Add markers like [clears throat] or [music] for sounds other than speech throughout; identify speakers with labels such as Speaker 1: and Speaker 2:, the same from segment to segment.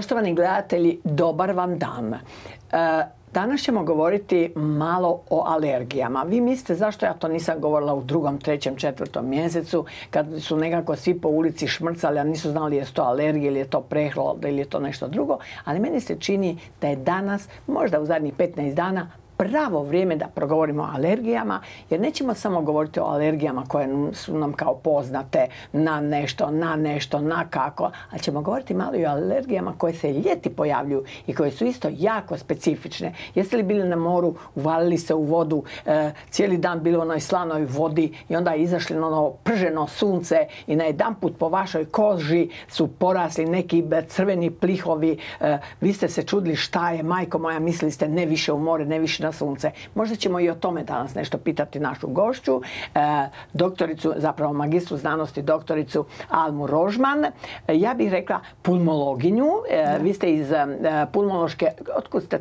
Speaker 1: Poštovani gledatelji, dobar vam dan. E, danas ćemo govoriti malo o alergijama. Vi mislite zašto ja to nisam govorila u drugom, trećem, četvrtom mjesecu kad su nekako svi po ulici šmrcali, a nisu znali je to alergija ili je to prehlada ili je to nešto drugo. Ali meni se čini da je danas, možda u zadnjih 15 dana, pravo vrijeme da progovorimo o alergijama, jer nećemo samo govoriti o alergijama koje su nam kao poznate na nešto, na nešto, na kako, ali ćemo govoriti malo i o alergijama koje se ljeti pojavljuju i koje su isto jako specifične. Jeste li bili na moru, uvalili se u vodu, e, cijeli dan bili u onoj slanoj vodi i onda izašli na ono prženo sunce i na jedan put po vašoj koži su porasli neki crveni plihovi, e, vi ste se čudili šta je, majko moja, mislili ste ne više u more, ne više na sunce. Možda ćemo i o tome danas nešto pitati našu gošću, e, doktoricu, zapravo magistru znanosti, doktoricu Almu Rožman. E, ja bih rekla pulmologinju. E, vi ste iz pulmološke, otkud ste?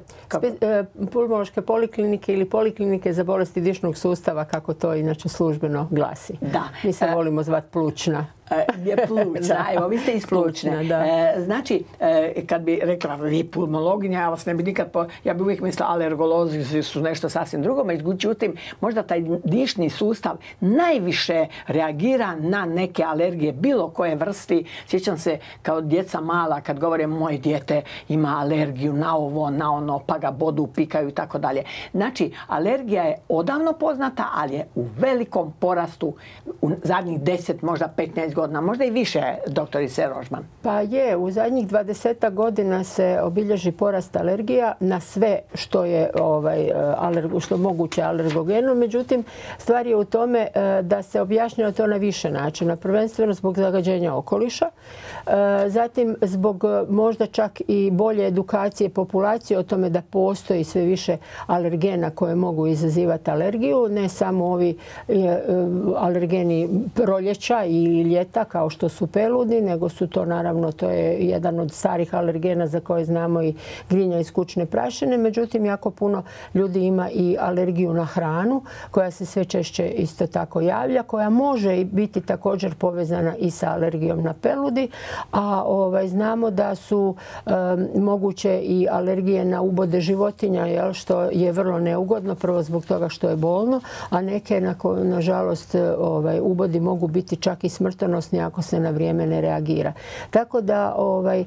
Speaker 2: pulmološke poliklinike ili poliklinike za bolesti dišnog sustava, kako to inače službeno glasi.
Speaker 1: Da.
Speaker 2: Mi se volimo zvati plućna.
Speaker 1: E, je plućna. [laughs] [laughs] Evo, vi ste iz plućne. E, znači, e, kad bi rekla vi pulmologinja, ja vas ne bi nikad po... Ja bi uvijek mislila alergolozi su nešto sasvim drugo, međutim, možda taj dišni sustav najviše reagira na neke alergije bilo koje vrsti. Sjećam se kao djeca mala kad govore moje dijete ima alergiju na ovo, na ono, pa ga bodu, pikaju i tako dalje. Znači, alergija je odavno poznata, ali je u velikom porastu u zadnjih 10, možda 15 godina, možda i više, doktorice Rožman.
Speaker 2: Pa je, u zadnjih 20 godina se obilježi porast alergija na sve što je ovaj, što moguće alergogeno. Međutim, stvar je u tome e, da se objašnjava to na više načina. Prvenstveno zbog zagađenja okoliša, e, zatim zbog možda čak i bolje edukacije populacije o tome da postoji sve više alergena koje mogu izazivati alergiju, ne samo ovi e, alergeni proljeća ili ljeta kao što su peludi, nego su to naravno, to je jedan od starih alergena za koje znamo i grinja iz kućne prašine. Međutim, jako puno ljudi ima i alergiju na hranu koja se sve češće isto tako javlja, koja može biti također povezana i sa alergijom na peludi, a ovaj, znamo da su moguće i alergije na ubode životinja, jel, što je vrlo neugodno, prvo zbog toga što je bolno, a neke, nažalost, ovaj, ubodi mogu biti čak i smrtonosni ako se na vrijeme ne reagira. Tako da ovaj,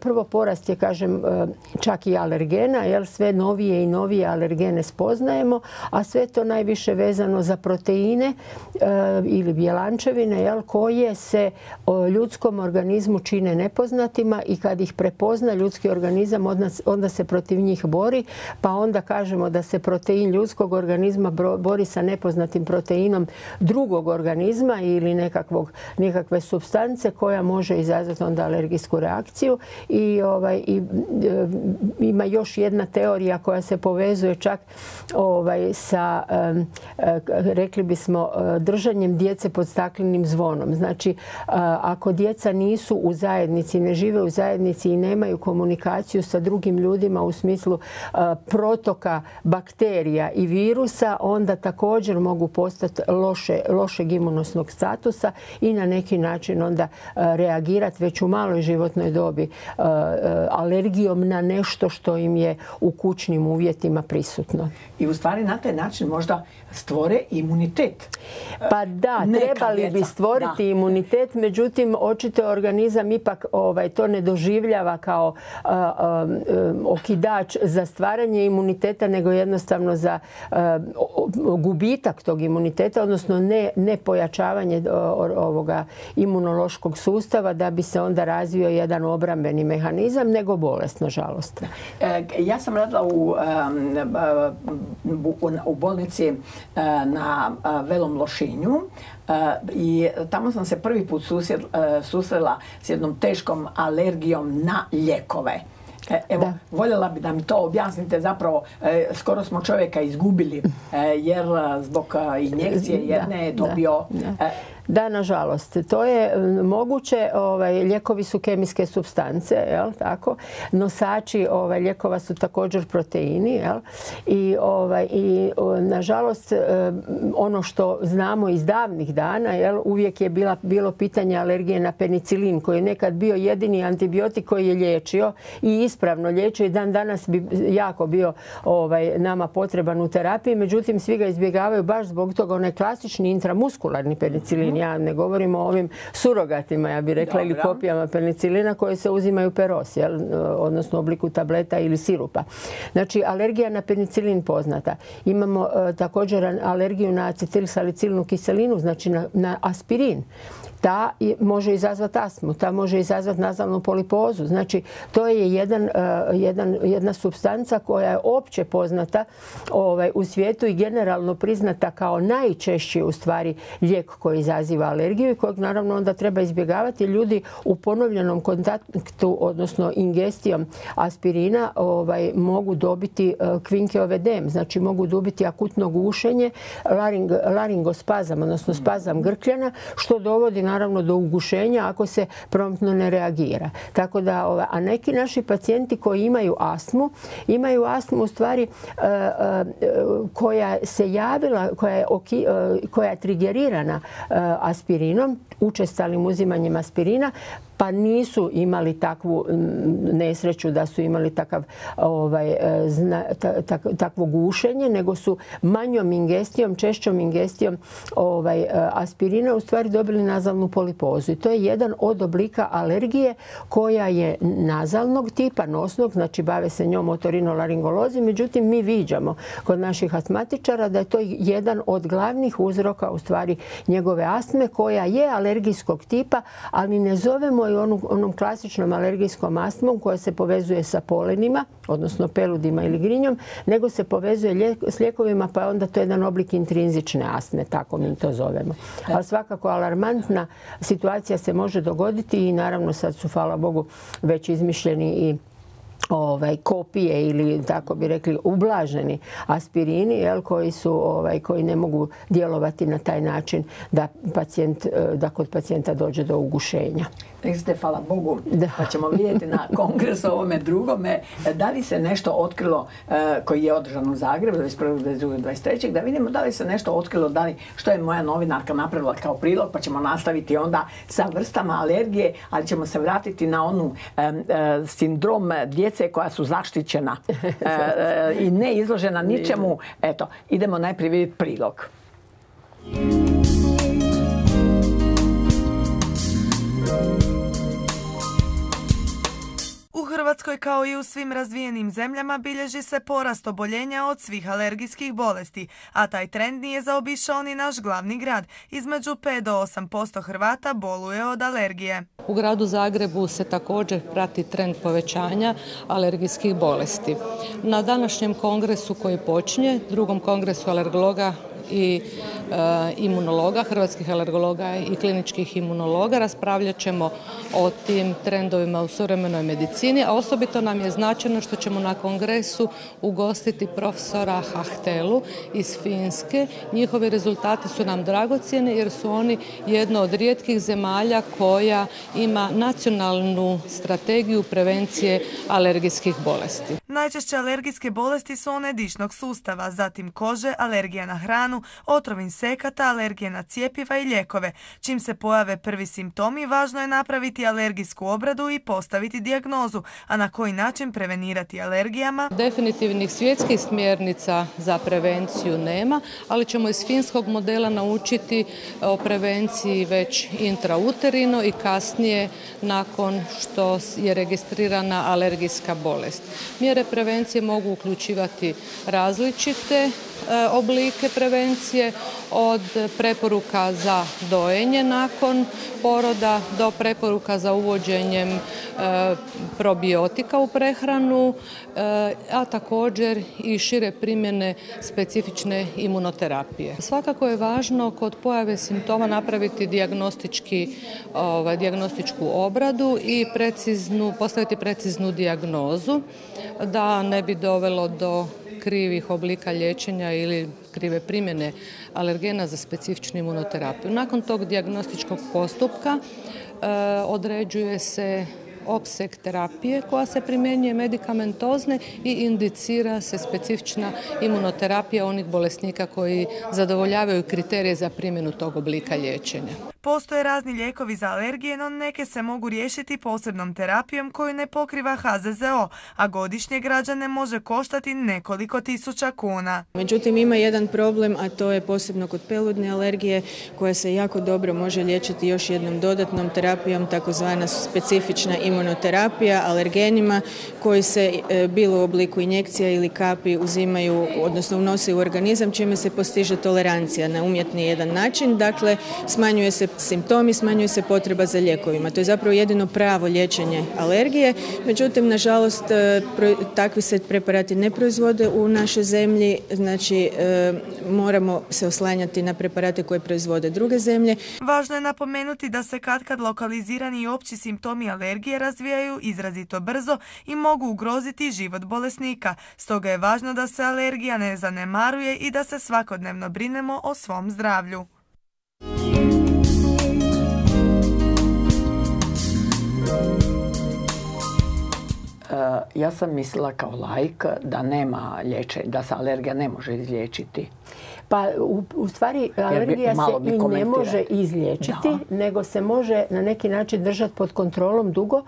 Speaker 2: prvo porast je kažem e, čak i alergena, jer sve novije i novije alergene spoznajemo, a sve to najviše vezano za proteine e, ili bjelančevine jel, koje se ljudskom organizmu čine nepoznatima i kad ih prepozna ljudski organizam onda se protiv njih bori pa onda kažemo da se protein ljudskog organizma bori sa nepoznatim proteinom drugog organizma ili nekakvog nekakve substance koja može izazvati onda alergijsku reakciju i, ovaj, i e, ima još jedna teorija koja se povezuje čak ovaj, sa e, rekli bismo e, držanjem djece pod staklenim zvonom. Znači ako djeca nisu u zajednici, ne žive u zajednici i nemaju komunikaciju sa drugim ljudima u smislu protoka bakterija i virusa, onda također mogu postati loše, lošeg imunosnog statusa i na neki način onda e, reagirati već u maloj životnoj dobi e, e, alergijom na nešto što im je u kućnim uvjetima prisutno.
Speaker 1: I u stvari na taj način možda stvore imunitet.
Speaker 2: Pa da, trebali bi stvoriti imunitet, međutim očito organizam ipak ovaj, to ne doživljava kao okidač za stvaranje imuniteta, nego jednostavno za gubitak tog imuniteta, odnosno ne, ne pojačavanje ovoga imunološkog sustava da bi se onda razvio jedan obrambeni mehanizam, nego bolest, nažalost.
Speaker 1: E, ja sam radila u, u bolnici na Velom Lošinju e, i tamo sam se prvi put susrela s jednom teškom alergijom na ljekove. Evo, voljela bi da mi to objasnite, zapravo skoro smo čovjeka izgubili jer zbog injekcije jedne je dobio
Speaker 2: Da, nažalost. To je moguće. Ovaj, lijekovi su kemijske substance, jel, tako? Nosači ovaj, lijekova su također proteini? I, ovaj, nažalost, ono što znamo iz davnih dana, jel, uvijek je bila, bilo pitanje alergije na penicilin, koji je nekad bio jedini antibiotik koji je liječio i ispravno liječio i dan danas bi jako bio ovaj, nama potreban u terapiji. Međutim, svi ga izbjegavaju baš zbog toga onaj klasični intramuskularni penicilin. Ja ne govorim o ovim surogatima, ja bih rekla, ili kopijama penicilina koje se uzimaju peros, jel? odnosno u obliku tableta ili sirupa. Znači, alergija na penicilin poznata. Imamo e, također alergiju na acetilsalicilnu kiselinu, znači na, na aspirin ta može izazvati astmu, ta može izazvati nazalnu polipozu. Znači, to je jedan, e, jedan, jedna substanca koja je opće poznata ovaj, u svijetu i generalno priznata kao najčešći u stvari lijek koji izaziva alergiju i kojeg naravno onda treba izbjegavati. Ljudi u ponovljenom kontaktu, odnosno ingestijom aspirina ovaj, mogu dobiti kvinkeove dem, znači mogu dobiti akutno gušenje, laring, laringospazam, odnosno spazam grkljana, što dovodi naravno do ugušenja ako se promptno ne reagira. Tako da, a neki naši pacijenti koji imaju astmu, imaju astmu u stvari e, e, koja se javila, koja je, e, koja je trigerirana aspirinom, učestalim uzimanjem aspirina, pa nisu imali takvu nesreću da su imali takav, ovaj, e, takvo gušenje, nego su manjom ingestijom, češćom ingestijom ovaj, e, aspirina u stvari dobili nazalnu polipozu. I to je jedan od oblika alergije koja je nazalnog tipa, nosnog, znači bave se njom otorinolaringolozi, međutim mi viđamo kod naših astmatičara da je to jedan od glavnih uzroka u stvari njegove astme koja je alergijskog tipa, ali ne zovemo i onom klasičnom alergijskom astmom koja se povezuje sa polenima, odnosno peludima ili grinjom, nego se povezuje s lijekovima pa je onda to jedan oblik intrinzične astme, tako mi to zovemo. Ali svakako alarmantna situacija se može dogoditi i naravno sad su, hvala Bogu, već izmišljeni i ovaj, kopije ili tako bi rekli ublaženi aspirini jel, koji su ovaj, koji ne mogu djelovati na taj način da pacijent da kod pacijenta dođe do ugušenja.
Speaker 1: Rekli hvala Bogu, da. pa ćemo vidjeti na [laughs] kongresu ovome drugome. Da li se nešto otkrilo e, koji je održan u Zagrebu 21. 22. 23. Da vidimo da li se nešto otkrilo, da li, što je moja novinarka napravila kao prilog, pa ćemo nastaviti onda sa vrstama alergije, ali ćemo se vratiti na onu e, e, sindrom djece koja su zaštićena i ne izložena [laughs] ničemu. Eto, idemo najprije vidjeti prilog.
Speaker 3: Hrvatskoj kao i u svim razvijenim zemljama bilježi se porast oboljenja od svih alergijskih bolesti, a taj trend nije zaobišao ni naš glavni grad. Između 5 do 8% Hrvata boluje od alergije.
Speaker 4: U gradu Zagrebu se također prati trend povećanja alergijskih bolesti. Na današnjem kongresu koji počinje, drugom kongresu alergologa i e, imunologa, hrvatskih alergologa i kliničkih imunologa. Raspravljat ćemo o tim trendovima u suvremenoj medicini, a osobito nam je značajno što ćemo na kongresu ugostiti profesora Hahtelu iz Finske. Njihovi rezultati su nam dragocjeni jer su oni jedno od rijetkih zemalja koja ima nacionalnu strategiju prevencije alergijskih bolesti.
Speaker 3: Najčešće alergijske bolesti su one dišnog sustava, zatim kože, alergija na hranu, otrov insekata, alergije na cijepiva i lijekove. Čim se pojave prvi simptomi, važno je napraviti alergijsku obradu i postaviti dijagnozu, a na koji način prevenirati alergijama?
Speaker 4: Definitivnih svjetskih smjernica za prevenciju nema, ali ćemo iz finskog modela naučiti o prevenciji već intrauterino i kasnije nakon što je registrirana alergijska bolest. Mjere prevencije mogu uključivati različite oblike prevencije od preporuka za dojenje nakon poroda do preporuka za uvođenjem e, probiotika u prehranu, e, a također i šire primjene specifične imunoterapije. Svakako je važno kod pojave simptoma napraviti dijagnostički, ovaj, dijagnostičku obradu i preciznu, postaviti preciznu dijagnozu da ne bi dovelo do krivih oblika liječenja ili otkrive primjene alergena za specifičnu imunoterapiju. Nakon tog dijagnostičkog postupka e, određuje se opseg terapije koja se primjenjuje medikamentozne i indicira se specifična imunoterapija onih bolesnika koji zadovoljavaju kriterije za primjenu tog oblika liječenja.
Speaker 3: Postoje razni lijekovi za alergije, no neke se mogu riješiti posebnom terapijom koju ne pokriva HZZO, a godišnje građane može koštati nekoliko tisuća kuna.
Speaker 5: Međutim, ima jedan problem, a to je posebno kod peludne alergije koja se jako dobro može liječiti još jednom dodatnom terapijom, takozvana specifična imunoterapija alergenima koji se e, bilo u obliku injekcija ili kapi uzimaju, odnosno unose u organizam, čime se postiže tolerancija na umjetni jedan način. Dakle, smanjuje se simptomi, smanjuje se potreba za lijekovima. To je zapravo jedino pravo liječenje alergije. Međutim, nažalost, e, takvi se preparati ne proizvode u našoj zemlji, znači e, moramo se oslanjati na preparate koje proizvode druge zemlje.
Speaker 3: Važno je napomenuti da se kad kad lokalizirani i opći simptomi alergije razvijaju izrazito brzo i mogu ugroziti život bolesnika. Stoga je važno da se alergija ne zanemaruje i da se svakodnevno brinemo o svom zdravlju.
Speaker 1: Ja sam mislila kao lajk da nema liječenja, da se alergija ne može izliječiti.
Speaker 2: Pa u, stvari alergija se i ne može izliječiti, nego se može na neki način držati pod kontrolom dugo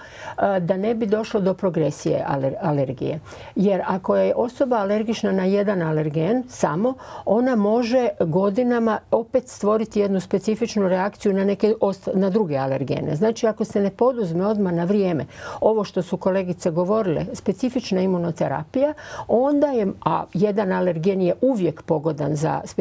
Speaker 2: da ne bi došlo do progresije alergije. Jer ako je osoba alergična na jedan alergen samo, ona može godinama opet stvoriti jednu specifičnu reakciju na neke na druge alergene. Znači ako se ne poduzme odmah na vrijeme ovo što su kolegice govorile, specifična imunoterapija, onda je, a jedan alergen je uvijek pogodan za specifičnu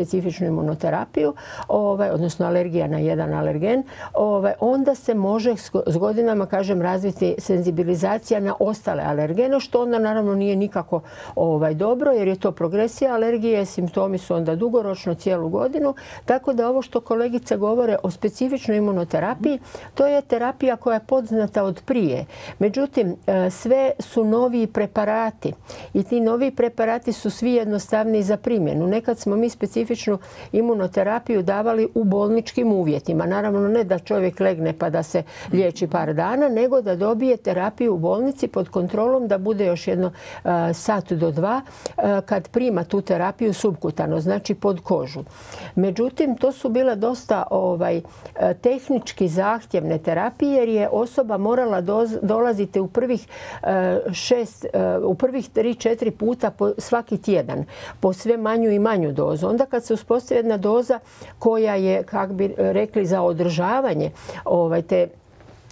Speaker 2: imunoterapiju, ovaj, odnosno alergija na jedan alergen, ovaj, onda se može s godinama, kažem, razviti senzibilizacija na ostale alergene, što onda naravno nije nikako ovaj, dobro, jer je to progresija alergije, simptomi su onda dugoročno cijelu godinu, tako da ovo što kolegice govore o specifičnoj imunoterapiji, to je terapija koja je poznata od prije. Međutim, e, sve su novi preparati i ti novi preparati su svi jednostavniji za primjenu. Nekad smo mi specifični specifičnu imunoterapiju davali u bolničkim uvjetima. Naravno ne da čovjek legne pa da se liječi par dana, nego da dobije terapiju u bolnici pod kontrolom da bude još jedno e, sat do dva e, kad prima tu terapiju subkutano, znači pod kožu. Međutim, to su bile dosta ovaj, e, tehnički zahtjevne terapije jer je osoba morala dolaziti u prvih šest, u prvih tri, četiri puta svaki tjedan po sve manju i manju dozu. Onda kad se uspostavi jedna doza koja je, kak bi rekli, za održavanje ovaj, te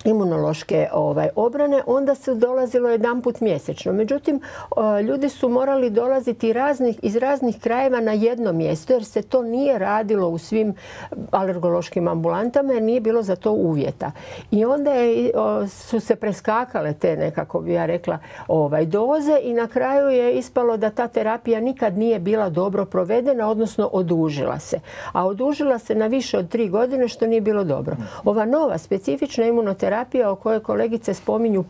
Speaker 2: imunološke ovaj, obrane, onda se dolazilo jedan put mjesečno. Međutim, ljudi su morali dolaziti iz raznih krajeva na jedno mjesto jer se to nije radilo u svim alergološkim ambulantama jer nije bilo za to uvjeta. I onda su se preskakale te nekako bi ja rekla ovaj, doze i na kraju je ispalo da ta terapija nikad nije bila dobro provedena, odnosno odužila se. A odužila se na više od tri godine što nije bilo dobro. Ova nova specifična imunoterapija terapija o kojoj kolegice spominju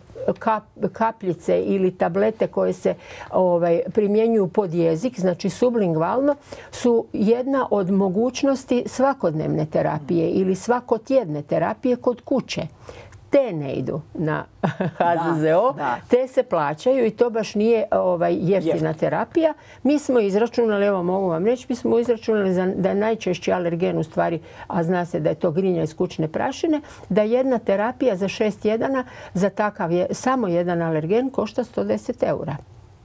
Speaker 2: kapljice ili tablete koje se ovaj, primjenjuju pod jezik, znači sublingvalno, su jedna od mogućnosti svakodnevne terapije ili svakotjedne terapije kod kuće te ne idu na [laughs] HZZO, te se plaćaju i to baš nije ovaj, jeftina terapija. Mi smo izračunali, evo mogu vam reći, mi smo izračunali da je najčešći alergen u stvari, a zna se da je to grinja iz kućne prašine, da jedna terapija za šest jedana za takav je samo jedan alergen košta 110 eura.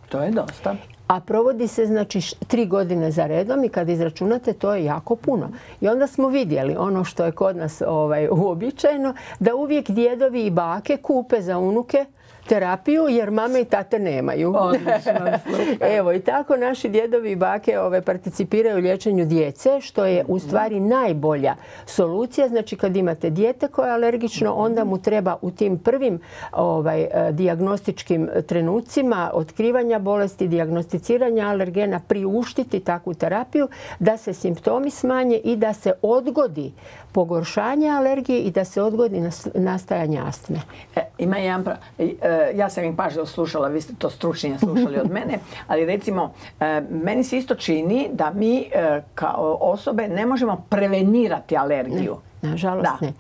Speaker 1: To je dosta
Speaker 2: a provodi se znači tri godine za redom i kad izračunate to je jako puno. I onda smo vidjeli ono što je kod nas ovaj, [laughs] uobičajeno da uvijek djedovi i bake kupe za unuke terapiju jer mame i tate nemaju. [laughs] Evo i tako naši djedovi i bake ove, participiraju u liječenju djece što je u stvari najbolja solucija. Znači kad imate dijete koje je alergično onda mu treba u tim prvim ovaj, dijagnostičkim trenucima otkrivanja bolesti, dijagnosticiranja dijagnosticiranja alergena priuštiti takvu terapiju da se simptomi smanje i da se odgodi pogoršanje alergije i da se odgodi nastajanje astme.
Speaker 1: E, ima jedan, e, ja sam ih pažljivo slušala, vi ste to stručnije slušali od mene, [laughs] ali recimo, e, meni se isto čini da mi kao osobe ne možemo prevenirati alergiju.
Speaker 2: Nažalost ne.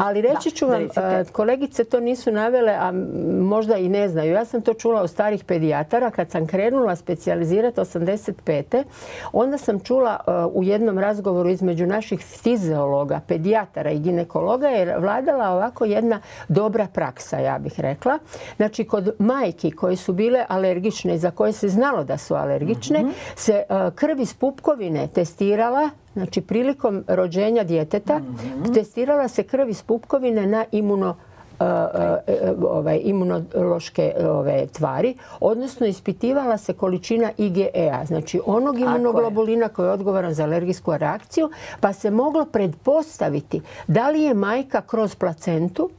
Speaker 2: Ali reći ću vam, e, kolegice to nisu navele, a možda i ne znaju. Ja sam to čula od starih pedijatara kad sam krenula specijalizirati 85. Onda sam čula e, u jednom razgovoru između naših fiziologa, pedijatara i ginekologa je vladala ovako jedna dobra praksa, ja bih rekla. Znači, kod majki koje su bile alergične i za koje se znalo da su alergične, mhm. se e, krv iz pupkovine testirala Znači, prilikom rođenja djeteta mhm. testirala se krv iz pupkovine na imuno e, e, ovaj, imunološke ove, tvari, odnosno ispitivala se količina IgE-a, znači onog imunoglobulina koji je odgovoran za alergijsku reakciju, pa se moglo predpostaviti da li je majka kroz placentu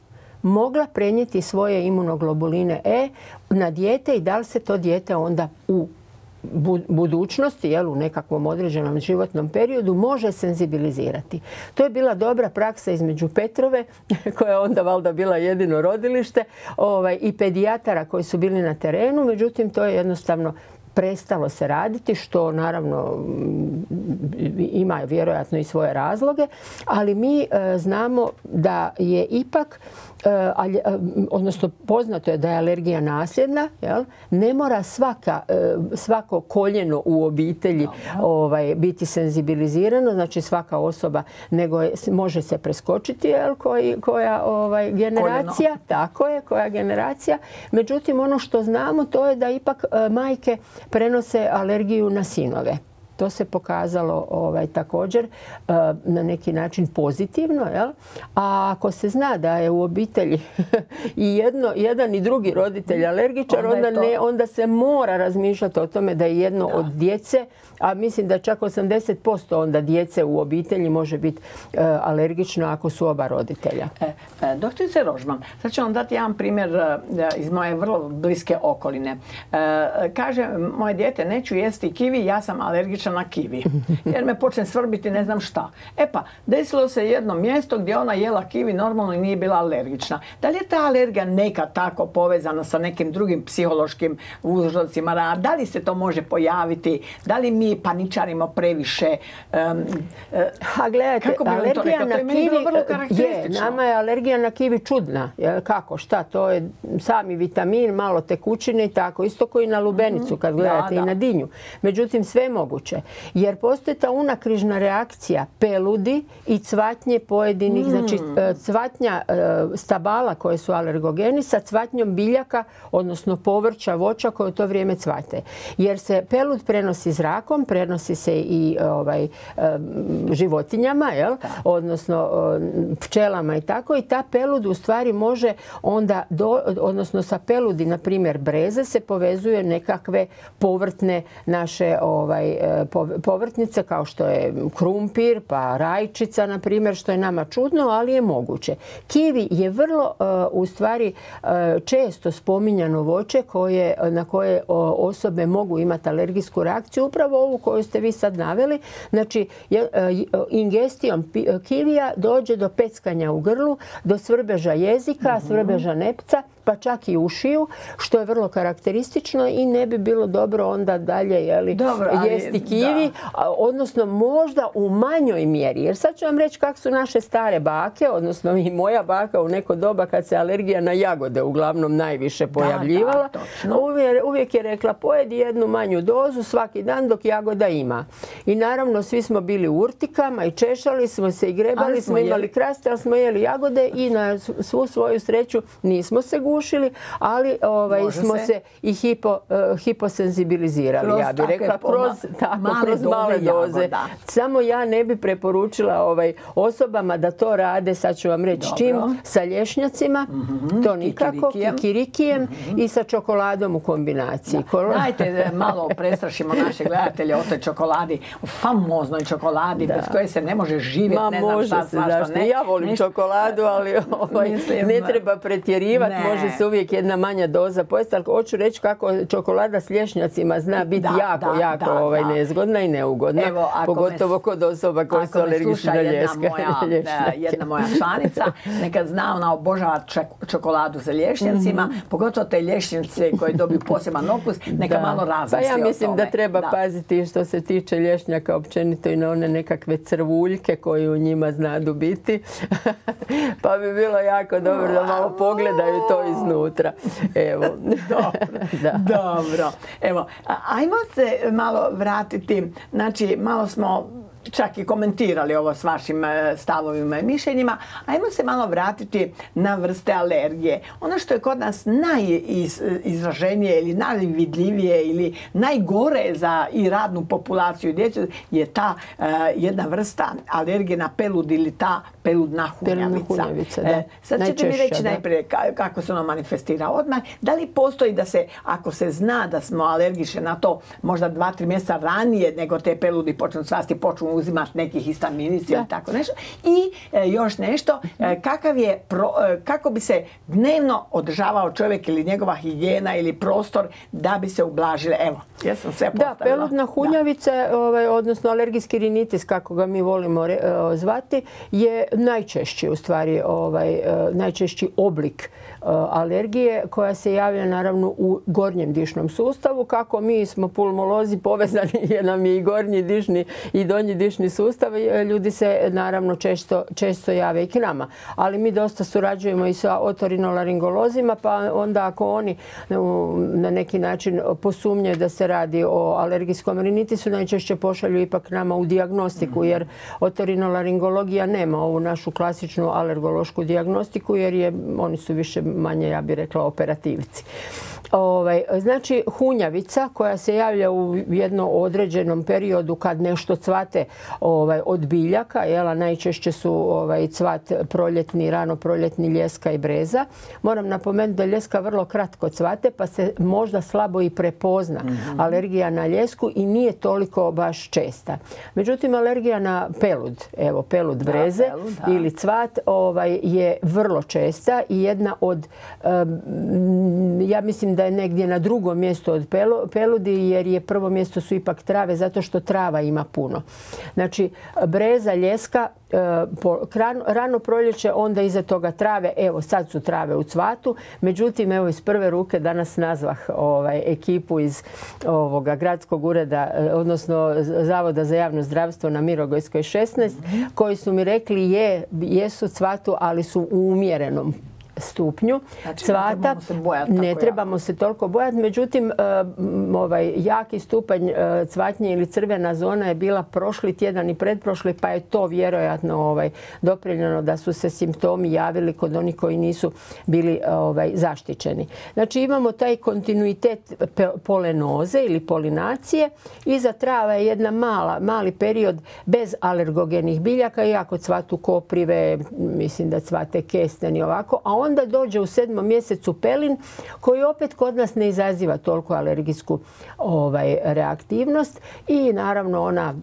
Speaker 2: mogla prenijeti svoje imunoglobuline E na dijete i da li se to dijete onda u budućnosti, jel, u nekakvom određenom životnom periodu, može senzibilizirati. To je bila dobra praksa između Petrove, [laughs] koja je onda valjda bila jedino rodilište, ovaj, i pedijatara koji su bili na terenu, međutim to je jednostavno prestalo se raditi, što naravno ima vjerojatno i svoje razloge, ali mi e, znamo da je ipak E, e, odnosno poznato je da je alergija nasljedna, jel? ne mora svaka, e, svako koljeno u obitelji ovaj, biti senzibilizirano, znači svaka osoba, nego može se preskočiti jel? koja ovaj, generacija, tako je, koja generacija. Međutim, ono što znamo to je da ipak majke prenose alergiju na sinove. To se pokazalo ovaj, također e, na neki način pozitivno. Jel? A ako se zna da je u obitelji [laughs] i jedno, jedan i drugi roditelj alergičar, onda, ne, onda se mora razmišljati o tome da je jedno od djece, a mislim da čak 80% onda djece u obitelji može biti e, alergično ako su oba roditelja.
Speaker 1: E, e, doktorice Rožman, sad ću vam dati jedan primjer e, iz moje vrlo bliske okoline. kaže, moje dijete neću jesti kivi, ja sam alergična na kivi. [laughs] Jer me počne svrbiti ne znam šta. E pa, desilo se jedno mjesto gdje ona jela kivi normalno i nije bila alergična. Da li je ta alergija neka tako povezana sa nekim drugim psihološkim uzrocima? Da li se to može pojaviti? Da li mi paničarimo previše?
Speaker 2: A gledajte, alergija na kivi je, nama je alergija na kivi čudna. Kako, šta, to je sami vitamin, malo tekućine i tako. Isto koji na lubenicu mhm. kad gledate i na dinju. Međutim, sve je moguće. Jer postoji ta unakrižna reakcija peludi i cvatnje pojedinih, znači mm. e, cvatnja e, stabala koje su alergogeni sa cvatnjom biljaka, odnosno povrća, voća koje u to vrijeme cvate. Jer se pelud prenosi zrakom, prenosi se i ovaj, e, životinjama, jel? odnosno pčelama i tako i ta pelud u stvari može onda, odnosno sa peludi, na primjer breze, se povezuje nekakve povrtne naše ovaj, povrtnice kao što je krumpir, pa rajčica na primjer, što je nama čudno, ali je moguće. Kivi je vrlo e, u stvari e, često spominjano voće koje, na koje osobe mogu imati alergijsku reakciju, upravo ovu koju ste vi sad naveli. Znači, e, ingestijom kivija dođe do peckanja u grlu, do svrbeža jezika, mhm. svrbeža nepca, pa čak i ušiju, što je vrlo karakteristično i ne bi bilo dobro onda dalje jeli, dobro, jesti kivi, odnosno možda u manjoj mjeri. Jer sad ću vam reći kako su naše stare bake, odnosno i moja baka u neko doba kad se alergija na jagode uglavnom najviše pojavljivala. uvijek, je rekla pojedi jednu manju dozu svaki dan dok jagoda ima. I naravno svi smo bili u urtikama i češali smo se i grebali smo, imali kraste, ali smo jeli jagode i na svu svoju sreću nismo se gušili, ali ovaj, smo se, i hipo, uh, hiposenzibilizirali, ja bih rekla, kroz, [laughs] tako, kroz male doze. Samo ja ne bi preporučila ovaj, osobama da to rade, sad ću vam reći čim, sa lješnjacima, mhm, to nikako, kikirikijem, mhm. i sa čokoladom u kombinaciji.
Speaker 1: Dajte e, malo prestrašimo naše gledatelje o toj čokoladi, o famoznoj čokoladi bez koje se ne može živjeti, ne znam šta,
Speaker 2: se, Ja volim čokoladu, ali [laughs] ovaj, ne treba pretjerivati, može može se uvijek jedna manja doza pojesti, ali hoću reći kako čokolada s lješnjacima zna biti jako, jako ovaj, nezgodna i neugodna. pogotovo kod osoba koje su alergične na ljeske.
Speaker 1: Jedna [laughs] jedna moja članica, nekad zna ona obožava čokoladu sa lješnjacima, mhm. pogotovo te lješnjice koje dobiju poseban okus, neka malo razmisli
Speaker 2: Pa ja mislim da treba paziti što se tiče lješnjaka općenito i na one nekakve crvuljke koje u njima znadu biti. [laughs] pa bi bilo jako dobro da malo pogledaju to iznutra. Evo. [laughs]
Speaker 1: dobro, [laughs] dobro. Evo, ajmo se malo vratiti, znači malo smo čak i komentirali ovo s vašim e, stavovima i mišljenjima. Ajmo se malo vratiti na vrste alergije. Ono što je kod nas najizraženije ili najvidljivije ili najgore za i radnu populaciju djecu je ta e, jedna vrsta alergije na pelud ili ta peludna hunjavica.
Speaker 2: E,
Speaker 1: sad ćete mi reći najprije kako se ono manifestira odmah. Da li postoji da se, ako se zna da smo alergiše na to možda dva, tri mjeseca ranije nego te peludi počnu svasti, počnu uzimati neki histaminici ili tako nešto. I e, još nešto, e, kakav je kako bi se dnevno održavao čovjek ili njegova higijena ili prostor da bi se ublažile. Evo, ja sam sve
Speaker 2: postavila. Da, peludna hunjavica, ovaj, odnosno alergijski rinitis, kako ga mi volimo zvati, je najčešći u stvari ovaj, e, najčešći oblik e, alergije koja se javlja naravno u gornjem dišnom sustavu. Kako mi smo pulmolozi povezani jer [laughs] nam je i gornji dišni i donji dišni sustav, e, ljudi se naravno često, često jave i k nama. Ali mi dosta surađujemo i sa otorinolaringolozima pa onda ako oni na neki način posumnjaju da se radi o alergijskom rinitisu, najčešće pošalju ipak nama u dijagnostiku jer otorinolaringologija nema ovu našu klasičnu alergološku dijagnostiku jer je, oni su više manje, ja bih rekla, operativci. Ovaj, znači hunjavica koja se javlja u jednom određenom periodu kad nešto cvate ovaj, od biljaka, jela, najčešće su ovaj, cvat proljetni, rano proljetni ljeska i breza. Moram napomenuti da ljeska vrlo kratko cvate pa se možda slabo i prepozna mhm. alergija na ljesku i nije toliko baš česta. Međutim, alergija na pelud, evo pelud breze ili cvat ovaj, je vrlo česta i jedna od, ja mislim da je negdje na drugom mjestu od peludi jer je prvo mjesto su ipak trave zato što trava ima puno. Znači breza, ljeska, e, rano proljeće, onda iza toga trave, evo sad su trave u cvatu, međutim evo iz prve ruke danas nazvah ovaj, ekipu iz ovoga gradskog ureda, e, odnosno Zavoda za javno zdravstvo na Mirogojskoj 16, koji su mi rekli je, jesu cvatu, ali su u umjerenom stupnju
Speaker 1: znači, cvata.
Speaker 2: Ne trebamo se, toliko bojati. Međutim, e, ovaj jaki stupanj e, cvatnje ili crvena zona je bila prošli tjedan i predprošli, pa je to vjerojatno ovaj, da su se simptomi javili kod onih koji nisu bili ovaj, zaštićeni. Znači imamo taj kontinuitet polenoze ili polinacije. Iza trava je jedna mala, mali period bez alergogenih biljaka, iako cvatu koprive, mislim da cvate kesten i ovako, a onda dođe u sedmom mjesecu pelin koji opet kod nas ne izaziva toliko alergijsku ovaj, reaktivnost i naravno ona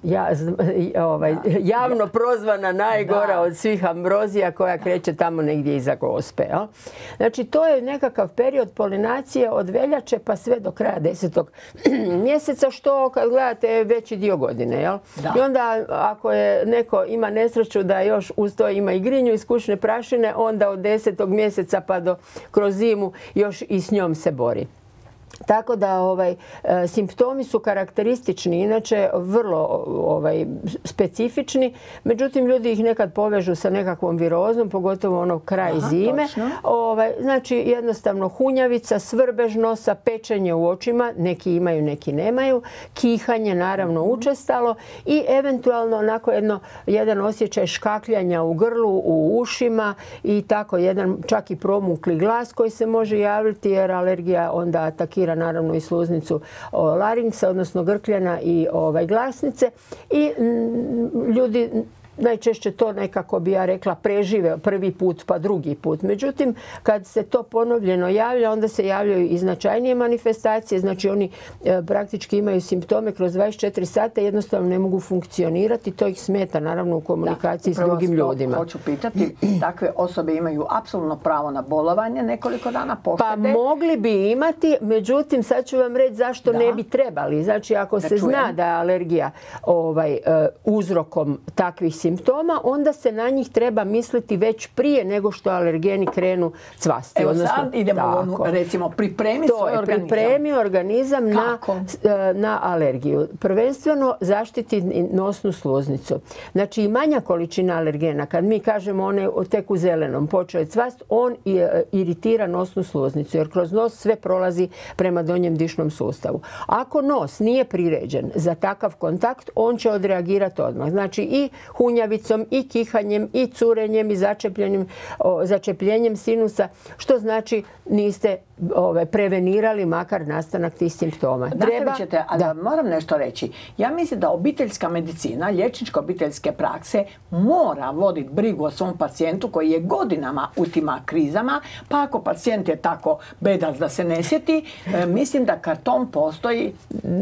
Speaker 2: ovaj, javno prozvana najgora od svih ambrozija koja kreće tamo negdje iza gospe. Znači to je nekakav period polinacije od veljače pa sve do kraja desetog [clears throat] mjeseca što kad gledate veći dio godine. Jel? I onda ako je neko ima nesreću da još uz to ima i grinju i skušne prašine onda od desetog mjeseca mjeseca pa do kroz zimu još i s njom se bori. Tako da ovaj, e, simptomi su karakteristični, inače vrlo ovaj, specifični. Međutim, ljudi ih nekad povežu sa nekakvom virozom, pogotovo ono kraj zime. Ovaj, znači, jednostavno hunjavica, svrbež nosa, pečenje u očima, neki imaju, neki nemaju, kihanje naravno mhm. učestalo i eventualno onako jedno, jedan osjećaj škakljanja u grlu, u ušima i tako jedan čak i promukli glas koji se može javiti jer alergija onda atakira naravno i sluznicu laringsa, odnosno grkljana i ovaj, glasnice. I ljudi najčešće to nekako bi ja rekla prežive prvi put pa drugi put. Međutim, kad se to ponovljeno javlja, onda se javljaju i značajnije manifestacije, znači oni e, praktički imaju simptome kroz 24 sata, jednostavno ne mogu funkcionirati, to ih smeta naravno u komunikaciji s drugim ljudima.
Speaker 1: Hoću pitati, takve osobe imaju apsolutno pravo na bolovanje nekoliko dana poštede.
Speaker 2: Pa mogli bi imati, međutim sad ću vam reći zašto ne bi trebali. Znači ako se zna da je alergija ovaj, e, uzrokom takvih simptoma, onda se na njih treba misliti već prije nego što alergeni krenu cvasti.
Speaker 1: Evo sad idemo recimo pripremi
Speaker 2: to svoj organizam. Pripremi organizam na, e, na alergiju. Prvenstveno zaštiti nosnu sluznicu. Znači i manja količina alergena, kad mi kažemo one tek u zelenom počeo je cvast, on e, iritira nosnu sluznicu jer kroz nos sve prolazi prema donjem dišnom sustavu. Ako nos nije priređen za takav kontakt, on će odreagirati odmah. Znači i hunjavicom, i kihanjem, i curenjem, i začepljenjem, začepljenjem sinusa, što znači niste ove, prevenirali makar nastanak tih simptoma.
Speaker 1: Treba, ćete, ali da. moram nešto reći. Ja mislim da obiteljska medicina, liječničko obiteljske prakse mora voditi brigu o svom pacijentu koji je godinama u tima krizama, pa ako pacijent je tako bedac da se ne sjeti, e, mislim da karton postoji.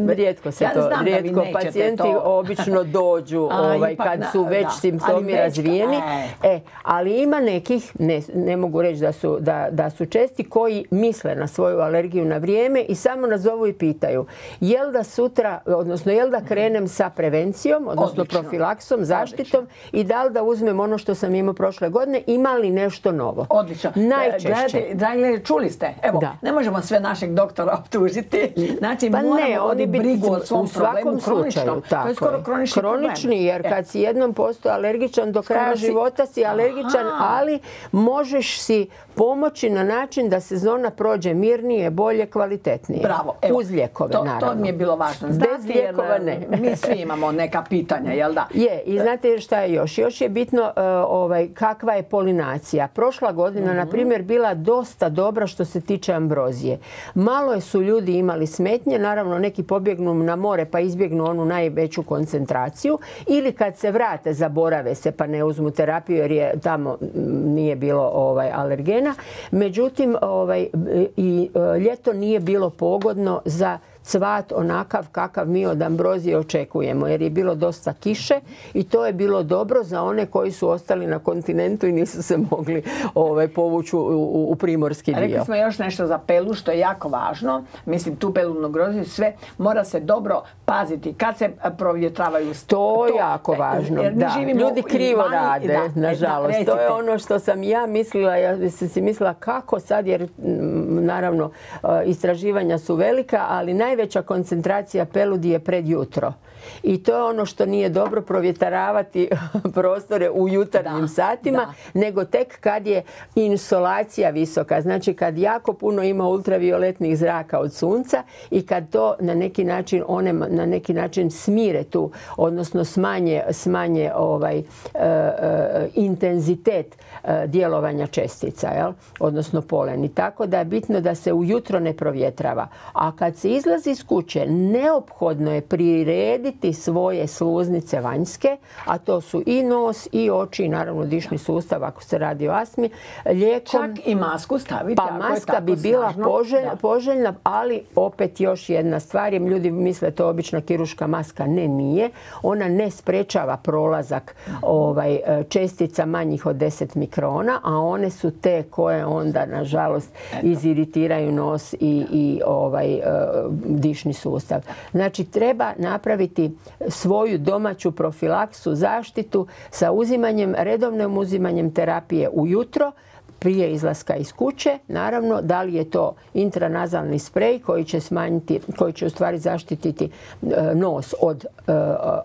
Speaker 2: Rijetko se to, rijetko pacijenti obično dođu [laughs] ovaj, kad su već simptomi razvijeni. E. e. ali ima nekih, ne, ne mogu reći da su, da, da su česti, koji misle na svoju alergiju na vrijeme i samo nazovu i pitaju jel da sutra, odnosno jel da krenem sa prevencijom, odnosno profilaksom, zaštitom i da li da uzmem ono što sam imao prošle godine, ima li nešto novo?
Speaker 1: Odlično. Najčešće. Dragi, čuli ste, evo, da. ne možemo sve našeg doktora optužiti. Znači, pa moramo ne, oni brigu o svom
Speaker 2: u svakom slučaju. Tako to je skoro kronični, kronični jer kad si jednom postao alergičan do kraja života si alergičan, ali možeš si pomoći na način da sezona prođe mirnije, bolje, kvalitetnije.
Speaker 1: Bravo.
Speaker 2: Evo, Uz lijekove,
Speaker 1: to,
Speaker 2: naravno.
Speaker 1: To mi je bilo važno. Bez lijekova ne. mi svi imamo neka pitanja, jel da?
Speaker 2: Je, i znate šta je još? Još je bitno uh, ovaj, kakva je polinacija. Prošla godina, mm na primjer, bila dosta dobra što se tiče ambrozije. Malo su ljudi imali smetnje, naravno neki pobjegnu na more pa izbjegnu onu najveću koncentraciju ili kad se vrate zaborave se pa ne uzmu terapiju jer je tamo nije bilo ovaj alergena. Međutim, ovaj, i e, ljeto nije bilo pogodno za cvat onakav kakav mi od ambrozije očekujemo jer je bilo dosta kiše i to je bilo dobro za one koji su ostali na kontinentu i nisu se mogli ovaj, povući u, primorski dio.
Speaker 1: Rekli smo još nešto za pelu što je jako važno. Mislim tu peludnu groziju sve mora se dobro paziti kad se provjetravaju.
Speaker 2: To je jako važno. Jer da. Ljudi krivo rade, nažalost. to je ono što sam ja mislila, ja sam si mislila kako sad jer naravno istraživanja su velika, ali naj najveća koncentracija peludi je pred jutro. I to je ono što nije dobro provjetaravati [laughs] prostore u jutarnjim satima, nego tek kad je insolacija visoka. Znači kad jako puno ima ultravioletnih zraka od sunca i kad to na neki način one na neki način smire tu, odnosno smanje, smanje ovaj e, e, intenzitet e, djelovanja čestica, jel? odnosno poleni. Tako da je bitno da se ujutro ne provjetrava. A kad se izlazi iz kuće, neophodno je prirediti svoje sluznice vanjske, a to su i nos i oči i naravno dišni sustav ako se radi o astmi.
Speaker 1: Lijekom, Čak i masku staviti.
Speaker 2: Pa maska bi bila poželjna, ali opet još jedna stvar, ljudi misle to obična kiruška maska. Ne, nije. Ona ne sprečava prolazak ovaj, čestica manjih od 10 mikrona, a one su te koje onda, nažalost, iziritiraju nos i, i ovaj, e, dišni sustav. Znači, treba napraviti svoju domaću profilaksu, zaštitu sa uzimanjem, redovnim uzimanjem terapije ujutro, prije izlaska iz kuće. Naravno, da li je to intranazalni sprej koji će smanjiti, koji će u stvari zaštititi e, nos od e,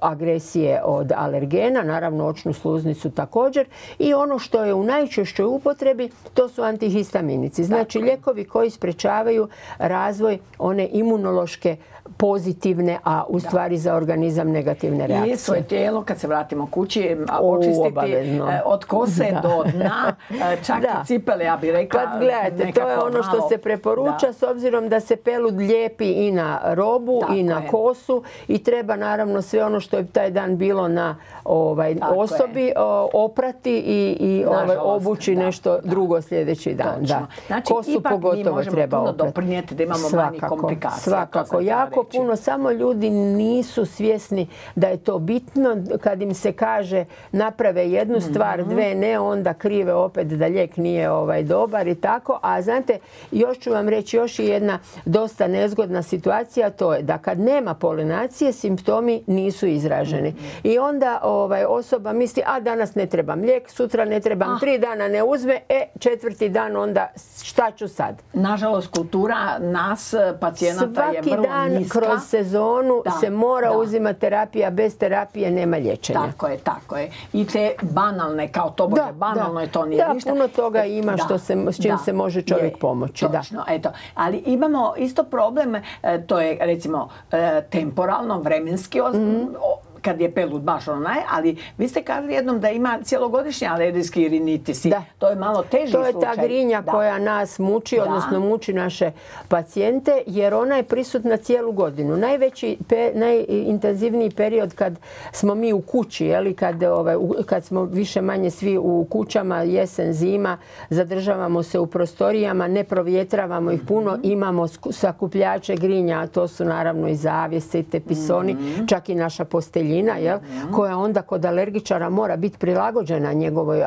Speaker 2: agresije od alergena, naravno očnu sluznicu također. I ono što je u najčešćoj upotrebi, to su antihistaminici. Znači, lijekovi koji sprečavaju razvoj one imunološke pozitivne, a u stvari za organizam negativne reakcije.
Speaker 1: I svoje tijelo, kad se vratimo kući, očistiti e, od kose do dna, e, čak i cipele, ja bih rekla.
Speaker 2: Pa gledajte, to je ono što se preporuča s obzirom da se pelud lijepi i na robu i na kosu i treba naravno sve ono što je taj dan bilo na ovaj, osobi oprati i, i ovaj, obući nešto drugo sljedeći dan. Da.
Speaker 1: Znači, Kosu pogotovo treba puno doprinijeti da imamo manje komplikacija.
Speaker 2: Svakako, jako puno. Samo ljudi nisu svjesni da je to bitno. Kad im se kaže naprave jednu stvar, mhm. dve ne, onda krive opet da lijek nije ovaj dobar i tako. A znate, još ću vam reći još jedna dosta nezgodna situacija, to je da kad nema polinacije, simptomi nisu izraženi. Mhm. I onda ovaj, osoba misli, a danas ne trebam lijek, sutra ne trebam, ah. tri dana ne uzme, e, četvrti dan onda šta ću sad?
Speaker 1: Nažalost, kultura nas, pacijenata, je vrlo
Speaker 2: dan kroz sezonu se mora uzimati terapija, bez terapije nema liječenja.
Speaker 1: Tako je, tako je. I te banalne, kao to bude banalno je to nije
Speaker 2: da, puno toga ima što se, s čim se može čovjek pomoći.
Speaker 1: Točno, eto. Ali imamo isto problem, e, to je recimo e, temporalno, vremenski mm kad je pelud baš onaj, ali vi ste kazali jednom da ima cjelogodišnji alergijski rinitis. Da. To je malo teži
Speaker 2: To je ta grinja koja nas muči, odnosno muči naše pacijente, jer ona je prisutna cijelu godinu. Najveći, najintenzivniji period kad smo mi u kući, jeli, kad, ovaj, kad smo više manje svi u kućama, jesen, zima, zadržavamo se u prostorijama, ne provjetravamo ih puno, mhm. imamo sakupljače grinja, a to su naravno i zavjese i tepisoni, mm čak i naša postelja jel, mhm. koja onda kod alergičara mora biti prilagođena njegovoj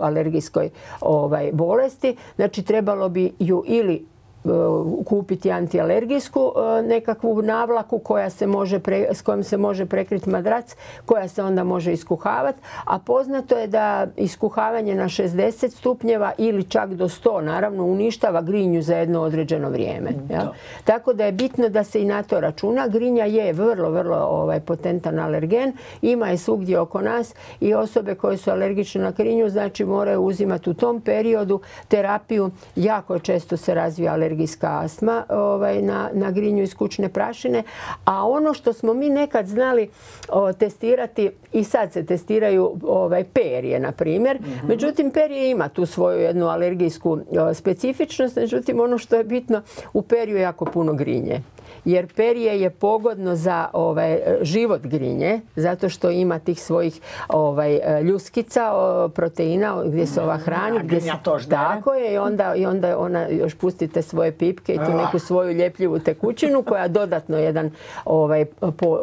Speaker 2: alergijskoj ovaj, bolesti. Znači trebalo bi ju ili E, kupiti antialergijsku e, nekakvu navlaku koja se može s kojom se može prekriti madrac koja se onda može iskuhavati a poznato je da iskuhavanje na 60 stupnjeva ili čak do 100 naravno uništava grinju za jedno određeno vrijeme tako da je bitno da se i na to računa. Grinja je vrlo vrlo ovaj, potentan alergen. Ima je svugdje oko nas i osobe koje su alergične na grinju znači moraju uzimati u tom periodu terapiju. Jako često se razvija alergija alergijska astma ovaj, na, na grinju iz kućne prašine. A ono što smo mi nekad znali testirati i sad se testiraju ovaj, perje, na primjer. Mhm. Međutim, perje ima tu svoju jednu alergijsku specifičnost. Međutim, ono što je bitno, u perju je jako puno grinje jer perje je pogodno za ovaj, život grinje zato što ima tih svojih ovaj, ljuskica proteina gdje se ova hrani. Gdje se, tako je i onda, i onda ona još pustite svoje pipke i tu neku svoju ljepljivu tekućinu koja dodatno jedan ovaj,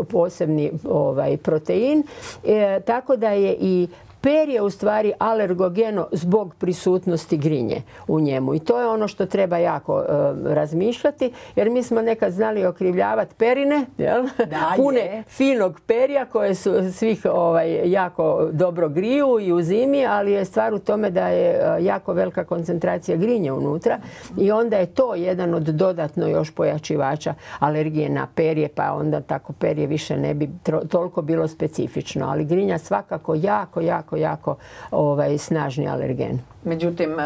Speaker 2: posebni ovaj, protein. E, tako da je i Per je u stvari alergogeno zbog prisutnosti grinje u njemu. I to je ono što treba jako e, razmišljati jer mi smo nekad znali okrivljavati perine, jel? [laughs] pune finog perja koje su svih ovaj, jako dobro griju i u zimi, ali je stvar u tome da je e, jako velika koncentracija grinje unutra i onda je to jedan od dodatno još pojačivača alergije na perje, pa onda tako perje više ne bi toliko bilo specifično, ali grinja svakako jako, jako jako ovaj, snažni alergen.
Speaker 1: Međutim, e,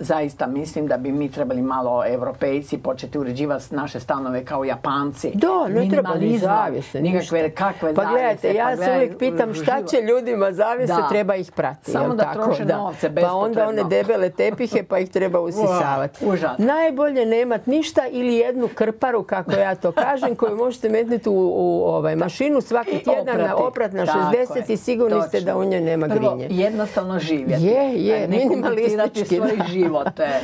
Speaker 1: zaista mislim da bi mi trebali malo europejci početi uređivati naše stanove kao japanci.
Speaker 2: Da, ne treba ni zavise,
Speaker 1: nikakve, kakve
Speaker 2: pa gledajte, ja pa se uvijek pitam šta će ljudima zavise, treba ih pratiti.
Speaker 1: Samo da tako? troše da. novce
Speaker 2: Pa onda one debele tepihe pa ih treba usisavati. Najbolje nemat ništa ili jednu krparu, kako ja to kažem, koju možete metnuti u, ovaj, mašinu svaki tjedan na oprat na 60 i sigurni ste da u njoj nema grinje.
Speaker 1: jednostavno živjeti.
Speaker 2: Je, je, [laughs] minimalistički.
Speaker 1: svoj [laughs] život. E,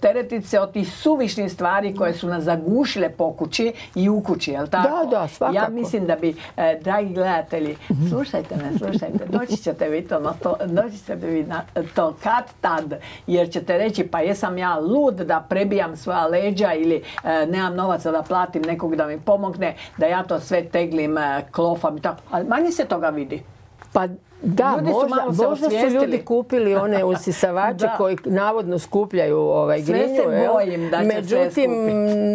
Speaker 1: teretiti se od tih suvišnih stvari koje su nas zagušile po kući i u kući, jel tako?
Speaker 2: Da, da, svakako.
Speaker 1: Ja mislim da bi, e, dragi gledatelji, slušajte me, slušajte, doći ćete vi to, na to doći ćete vi na to kad tad, jer ćete reći pa jesam ja lud da prebijam svoja leđa ili e, nemam novaca da platim nekog da mi pomogne, da ja to sve teglim, klofam i tako. Ali manje se toga vidi.
Speaker 2: Pa Da,
Speaker 1: Ljudi su
Speaker 2: možda,
Speaker 1: malo se
Speaker 2: možda su ljudi kupili one [laughs] usisavače koji navodno skupljaju ovaj
Speaker 1: Sve
Speaker 2: grinju.
Speaker 1: se bojim da će sve
Speaker 2: Međutim,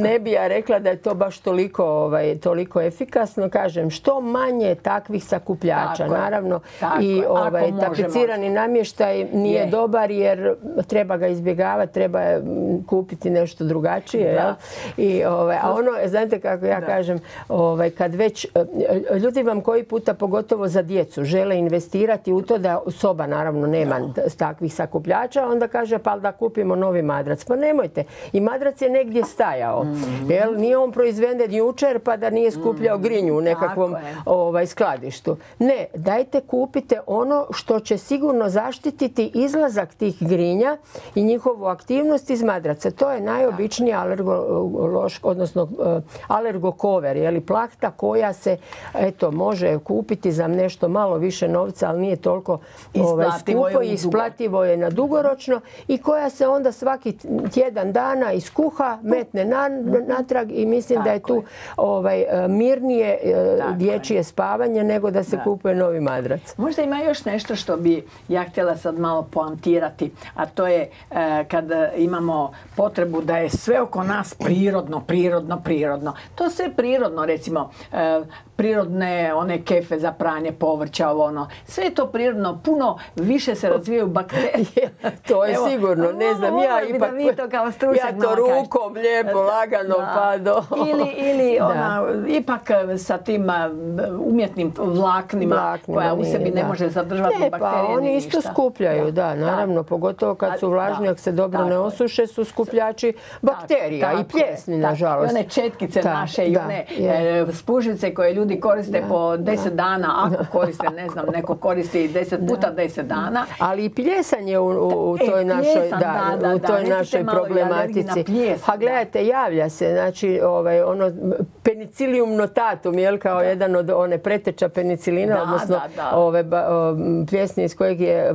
Speaker 2: ne bi ja rekla da je to baš toliko, ovaj, toliko efikasno. Kažem, što manje takvih sakupljača.
Speaker 1: Tako.
Speaker 2: Naravno,
Speaker 1: Tako
Speaker 2: i ovaj, tapicirani namještaj nije
Speaker 1: Je.
Speaker 2: dobar jer treba ga izbjegavati, treba kupiti nešto drugačije.
Speaker 1: Da.
Speaker 2: I, ovaj, a ono, znate kako ja
Speaker 1: Da.
Speaker 2: kažem, ovaj, kad već e, e, ljudi vam koji puta, pogotovo za djecu, žele investirati u to da soba naravno nema takvih sakupljača, onda kaže pa da kupimo novi madrac. Pa nemojte. I madrac je negdje stajao.
Speaker 1: Mhm.
Speaker 2: Jel? Nije on proizveden jučer pa da nije skupljao grinju u nekakvom ovaj, skladištu. Ne, dajte kupite ono što će sigurno zaštititi izlazak tih grinja i njihovu aktivnost iz madraca. To je najobičniji alergološ, odnosno eh, alergokover, je li plahta koja se eto može kupiti za nešto malo više novca, ali nije toliko ovaj, skupo i isplativo je na dugoročno i koja se onda svaki tjedan dana iskuha, metne na, natrag i mislim da je tu ovaj, eh, mirnije eh,
Speaker 1: Tako je.
Speaker 2: dječje spavanje nego da se
Speaker 1: Da.
Speaker 2: kupuje novi madrac.
Speaker 1: Možda ima još nešto što bi ja htjela sad malo poantirati, a to je e, kad e, imamo potrebu da je sve oko nas prirodno, prirodno, prirodno. To sve prirodno, recimo, e, prirodne one kefe za pranje povrća, ovo ono. Sve je to prirodno, puno više se razvijaju [laughs] bakterije.
Speaker 2: To je
Speaker 1: Evo,
Speaker 2: sigurno, ne znam, ja ipak...
Speaker 1: Da vi to kao stručnjak
Speaker 2: Ja to rukom lijepo, lagano, pa do...
Speaker 1: Ili, ili [laughs] ona, ipak e, sa tim a, umjetnim vlaknima,
Speaker 2: Vlaknima
Speaker 1: koja u sebi ne može zadržati
Speaker 2: Ne,
Speaker 1: bakterije
Speaker 2: pa oni
Speaker 1: ni
Speaker 2: isto
Speaker 1: ništa.
Speaker 2: skupljaju, da, naravno, pogotovo kad su vlažni, ako se dobro ne osuše, su skupljači bakterija i pljesni, nažalost.
Speaker 1: I one četkice naše i one e, spužice koje ljudi koriste po deset dana, ako koriste, ne znam, neko koristi deset puta deset dana.
Speaker 2: Ali i pljesan je u, u,
Speaker 1: E,
Speaker 2: toj našoj,
Speaker 1: pljesan,
Speaker 2: da,
Speaker 1: da, da,
Speaker 2: u
Speaker 1: da,
Speaker 2: toj našoj problematici.
Speaker 1: plijesan,
Speaker 2: Pa
Speaker 1: da.
Speaker 2: gledajte, javlja se, znači, ovaj, ono, penicilium notatum, jel, kao jedan od one preteča penicilina,
Speaker 1: Da,
Speaker 2: odnosno
Speaker 1: da, da.
Speaker 2: ove pljesni iz kojeg je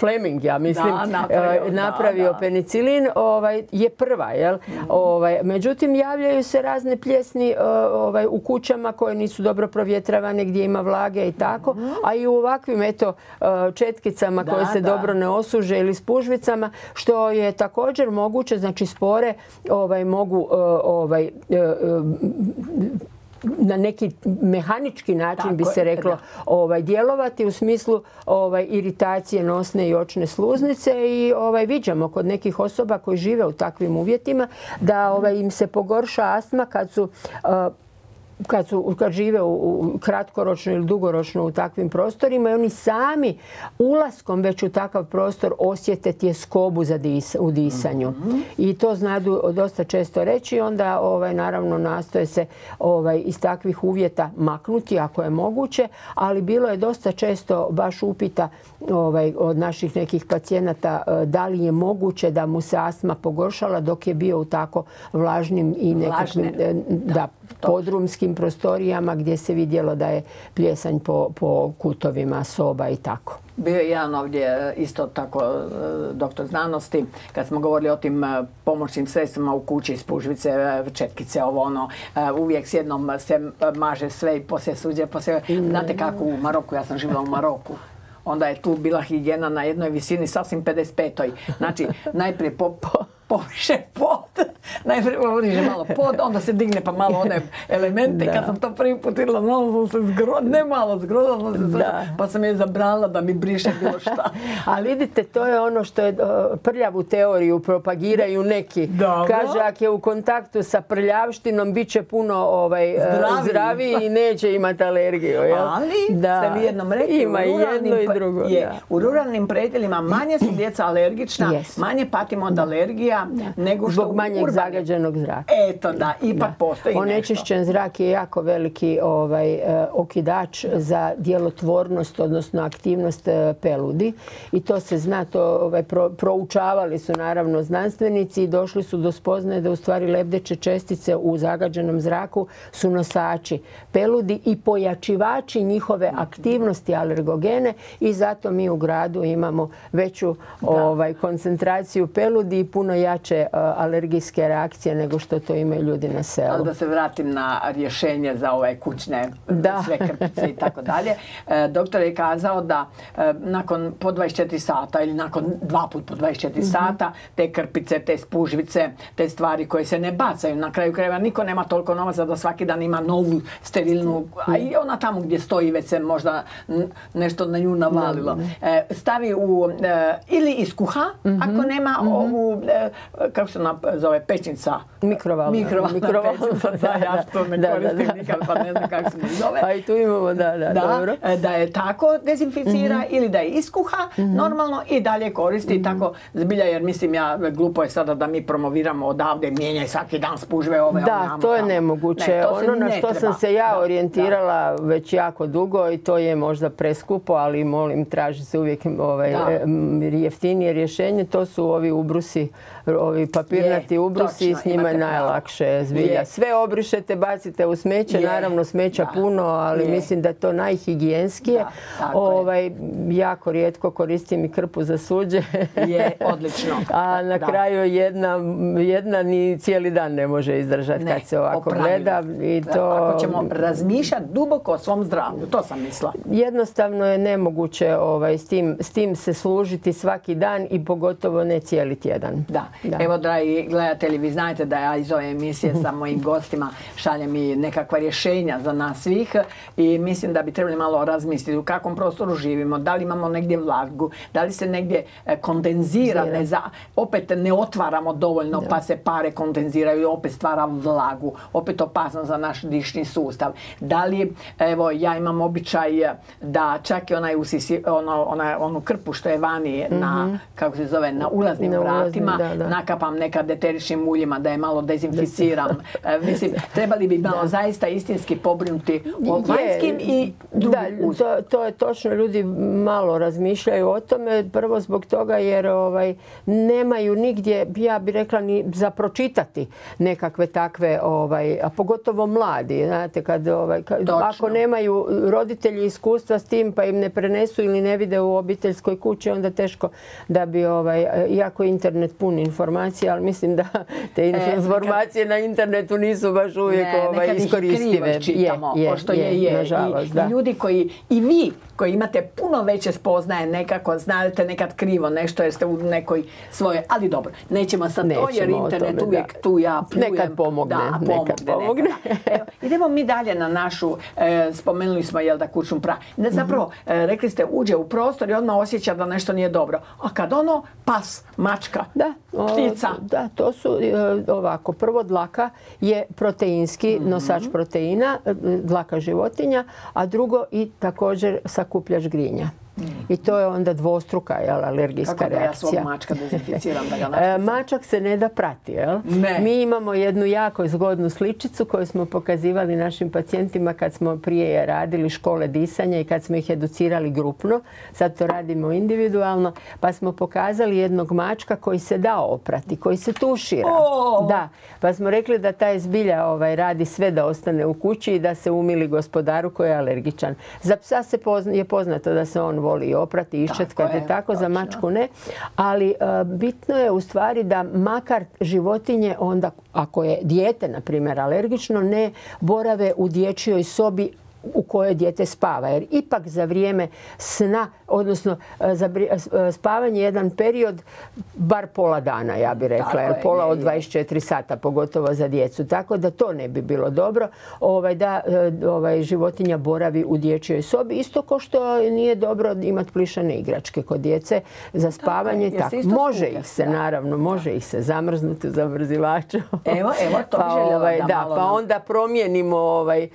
Speaker 2: Fleming, ja mislim,
Speaker 1: Da, napravio, da,
Speaker 2: napravio
Speaker 1: da.
Speaker 2: penicilin, ovaj, je prva, jel? Ovaj, međutim, javljaju se razne pljesni ovaj, u kućama koje nisu dobro provjetravane, gdje ima vlage i tako, a i u ovakvim, eto, eh, četkicama
Speaker 1: Da,
Speaker 2: koje se
Speaker 1: da.
Speaker 2: dobro ne osuže ili spužvicama, što je također moguće, znači spore ovaj, mogu eh, ovaj, eh, na neki mehanički način
Speaker 1: Tako
Speaker 2: bi se reklo
Speaker 1: da.
Speaker 2: ovaj djelovati u smislu ovaj iritacije nosne i očne sluznice i ovaj viđamo kod nekih osoba koji žive u takvim uvjetima da ovaj im se pogorša astma kad su uh, kad, su, kad žive u, u kratkoročno ili dugoročno u takvim prostorima i oni sami ulaskom već u takav prostor osjete tjeskobu za dis, u disanju. I to znadu dosta često reći. Onda ovaj, naravno nastoje se ovaj, iz takvih uvjeta maknuti ako je moguće, ali bilo je dosta često baš upita ovaj, od naših nekih pacijenata eh, da li je moguće da mu se astma pogoršala dok je bio u tako vlažnim i nekakvim eh, da, podrumskim prostorijama gdje se vidjelo da je pljesanj po, po kutovima soba i tako.
Speaker 1: Bio je jedan ovdje e, isto tako e, doktor znanosti kad smo govorili o tim e, pomoćnim sredstvima u kući, spužvice, četkice, ovo ono, uvijek s jednom se maže sve i poslije suđe, poslije, znate kako u Maroku, ja sam živjela u Maroku. Onda je tu bila higijena na jednoj visini sasvim 55. Znači, najprije po, po, poviše pod, [laughs] najprije povriže malo pod, onda se digne pa malo one elemente.
Speaker 2: Da.
Speaker 1: Kad sam to prvi put vidjela, malo sam se zgro, ne malo, zgrozila sam se,
Speaker 2: Da.
Speaker 1: pa sam je zabranila da mi briše bilo šta. [laughs]
Speaker 2: A vidite, to je ono što je prljavu teoriju propagiraju neki.
Speaker 1: Dobro.
Speaker 2: Kaže, ako je u kontaktu sa prljavštinom, bit će puno ovaj, e,
Speaker 1: Zdraviji.
Speaker 2: zdraviji i neće imati alergiju. Jel?
Speaker 1: Ali,
Speaker 2: da.
Speaker 1: ste vi jednom rekli,
Speaker 2: Ima
Speaker 1: u
Speaker 2: jedno i drugo.
Speaker 1: Je,
Speaker 2: da.
Speaker 1: u ruralnim predjelima manje su djeca alergična, manje patimo od alergija nego što
Speaker 2: Zbog manjeg zagađenog zraka.
Speaker 1: Eto da, ipak postoji nešto.
Speaker 2: Onečišćen zrak je jako veliki ovaj, e, okidač za djelotvornost, odnosno aktivnost e, peludi. I to se zna, to ovaj, pro- proučavali su naravno znanstvenici i došli su do spoznaje da u stvari lebdeće čestice u zagađenom zraku su nosači peludi i pojačivači njihove aktivnosti alergogene i zato mi u gradu imamo veću ovaj, koncentraciju peludi i puno jači jače alergijske reakcije nego što to imaju ljudi na selu.
Speaker 1: Da se vratim na rješenje za ove kućne sve krpice i tako dalje. Doktor je kazao da nakon po 24 sata ili nakon dva put po 24 mhm. sata te krpice, te spužvice, te stvari koje se ne bacaju. Na kraju krajeva niko nema toliko novaca da svaki dan ima novu sterilnu, a i ona tamo gdje stoji već se možda nešto na nju navalilo. E, stavi u, e, ili iskuha, mhm. ako nema mhm. ovu, e, kako se zove, pečnica.
Speaker 2: Mikrovalna.
Speaker 1: Mikrovalna, [laughs] pečnica, da, ja to ne koristim nikad, pa ne znam kako se zove.
Speaker 2: A i tu imamo, da, da, dobro.
Speaker 1: Da je tako dezinficira ili da je iskuha, normalno i dalje koristi tako zbilja, jer mislim ja, glupo je sada da mi promoviramo odavde, mijenjaj svaki dan spužve ove,
Speaker 2: Da, to je nemoguće. ono na što sam se ja orijentirala već jako dugo i to je možda preskupo, ali molim, traži se uvijek ovaj, jeftinije rješenje. To su ovi ubrusi, ovi papirnati ubrusi i s njima je najlakše zbilja. Sve obrišete, bacite u smeće, naravno smeća puno, ali mislim da je to najhigijenskije. ovaj, jako rijetko koristim i krpu za suđe.
Speaker 1: Je, [laughs] odlično.
Speaker 2: A na kraju jedna, jedna ni cijeli dan ne može izdržati kad se ovako gleda. I to...
Speaker 1: Ako ćemo razmišljati duboko o svom zdravlju, to sam mislila.
Speaker 2: Jednostavno je nemoguće ovaj, s, tim, s tim se služiti svaki dan i pogotovo ne cijeli tjedan.
Speaker 1: Da. Evo, dragi gledatelji, vi znate da ja iz ove emisije sa [laughs] mojim gostima šaljem i nekakva rješenja za nas svih i mislim da bi trebali malo razmisliti u kakvom prostoru živimo, da li imamo negdje vlagu, da li se negdje e, kondenzira, ne za, opet ne otvaramo dovoljno pa se pare kondenziraju i opet stvara vlagu, opet opasno za naš dišni sustav. Da li, evo, ja imam običaj da čak i onaj usisi, ono, onu krpu što je vani na, mhm. kako se zove, na ulaznim vratima, nakapam nekad deteričnim uljima da je malo dezinficiram. E, mislim, [laughs] trebali bi malo zaista istinski pobrinuti o vanjskim i drugim
Speaker 2: to, to je točno, ljudi malo razmišljaju o tome. Prvo zbog toga jer ovaj, nemaju nigdje, ja bih rekla, ni za pročitati nekakve takve, ovaj, a pogotovo mladi. Znate, kad, ovaj, ako nemaju roditelji iskustva s tim pa im ne prenesu ili ne vide u obiteljskoj kući, onda teško da bi, ovaj, iako internet pun informacija, ali mislim da te e, informacije na internetu nisu baš uvijek ne, ovaj, iskoristive.
Speaker 1: Čitamo, je, pošto je, je, Nažalost, I, ljudi koji, i vi koji imate puno veće spoznaje nekako, znate nekad krivo nešto jer ste u nekoj svojoj, ali dobro, nećemo sad to jer internet uvijek tu ja plujem.
Speaker 2: Nekad pomogne. Da,
Speaker 1: nekad pomogne. Evo, idemo mi dalje na našu, e, spomenuli smo jel da kućnu pra. Ne, zapravo, e, rekli ste uđe u prostor i odmah osjeća da nešto nije dobro. A kad ono, pas, mačka, da, ptica.
Speaker 2: Da, to su e, ovako. Prvo dlaka je proteinski mhm. nosač proteina, dlaka životinja, a drugo i također sakupljač grinja. I to je onda dvostruka jel, alergijska
Speaker 1: Kako
Speaker 2: da ja svog
Speaker 1: mačka dezinficiram da ga [laughs]
Speaker 2: e, Mačak se ne da prati. Jel? Mi imamo jednu jako zgodnu sličicu koju smo pokazivali našim pacijentima kad smo prije radili škole disanja i kad smo ih educirali grupno. Sad to radimo individualno. Pa smo pokazali jednog mačka koji se da oprati, koji se tušira. Da. Pa smo rekli da taj zbilja ovaj, radi sve da ostane u kući i da se umili gospodaru koji je alergičan. Za psa se je poznato da se on voli oprati, iščetkati, tako, tako za mačku ne. Ali e, bitno je u stvari da makar životinje onda, ako je dijete, na primjer, alergično, ne borave u dječjoj sobi u kojoj dijete spava. Jer ipak za vrijeme sna, odnosno e, za e, spavanje jedan period, bar pola dana, ja bih rekla. Jer pola od 24 sata, pogotovo za djecu. Tako da to ne bi bilo dobro ovaj, da e, ovaj, životinja boravi u dječjoj sobi. Isto kao što nije dobro imati plišane igračke kod djece za spavanje. Tako, Može ih se, naravno, može ih se zamrznuti u zamrzivaču.
Speaker 1: Evo, evo, to pa, ovaj,
Speaker 2: da, pa onda promijenimo ovaj,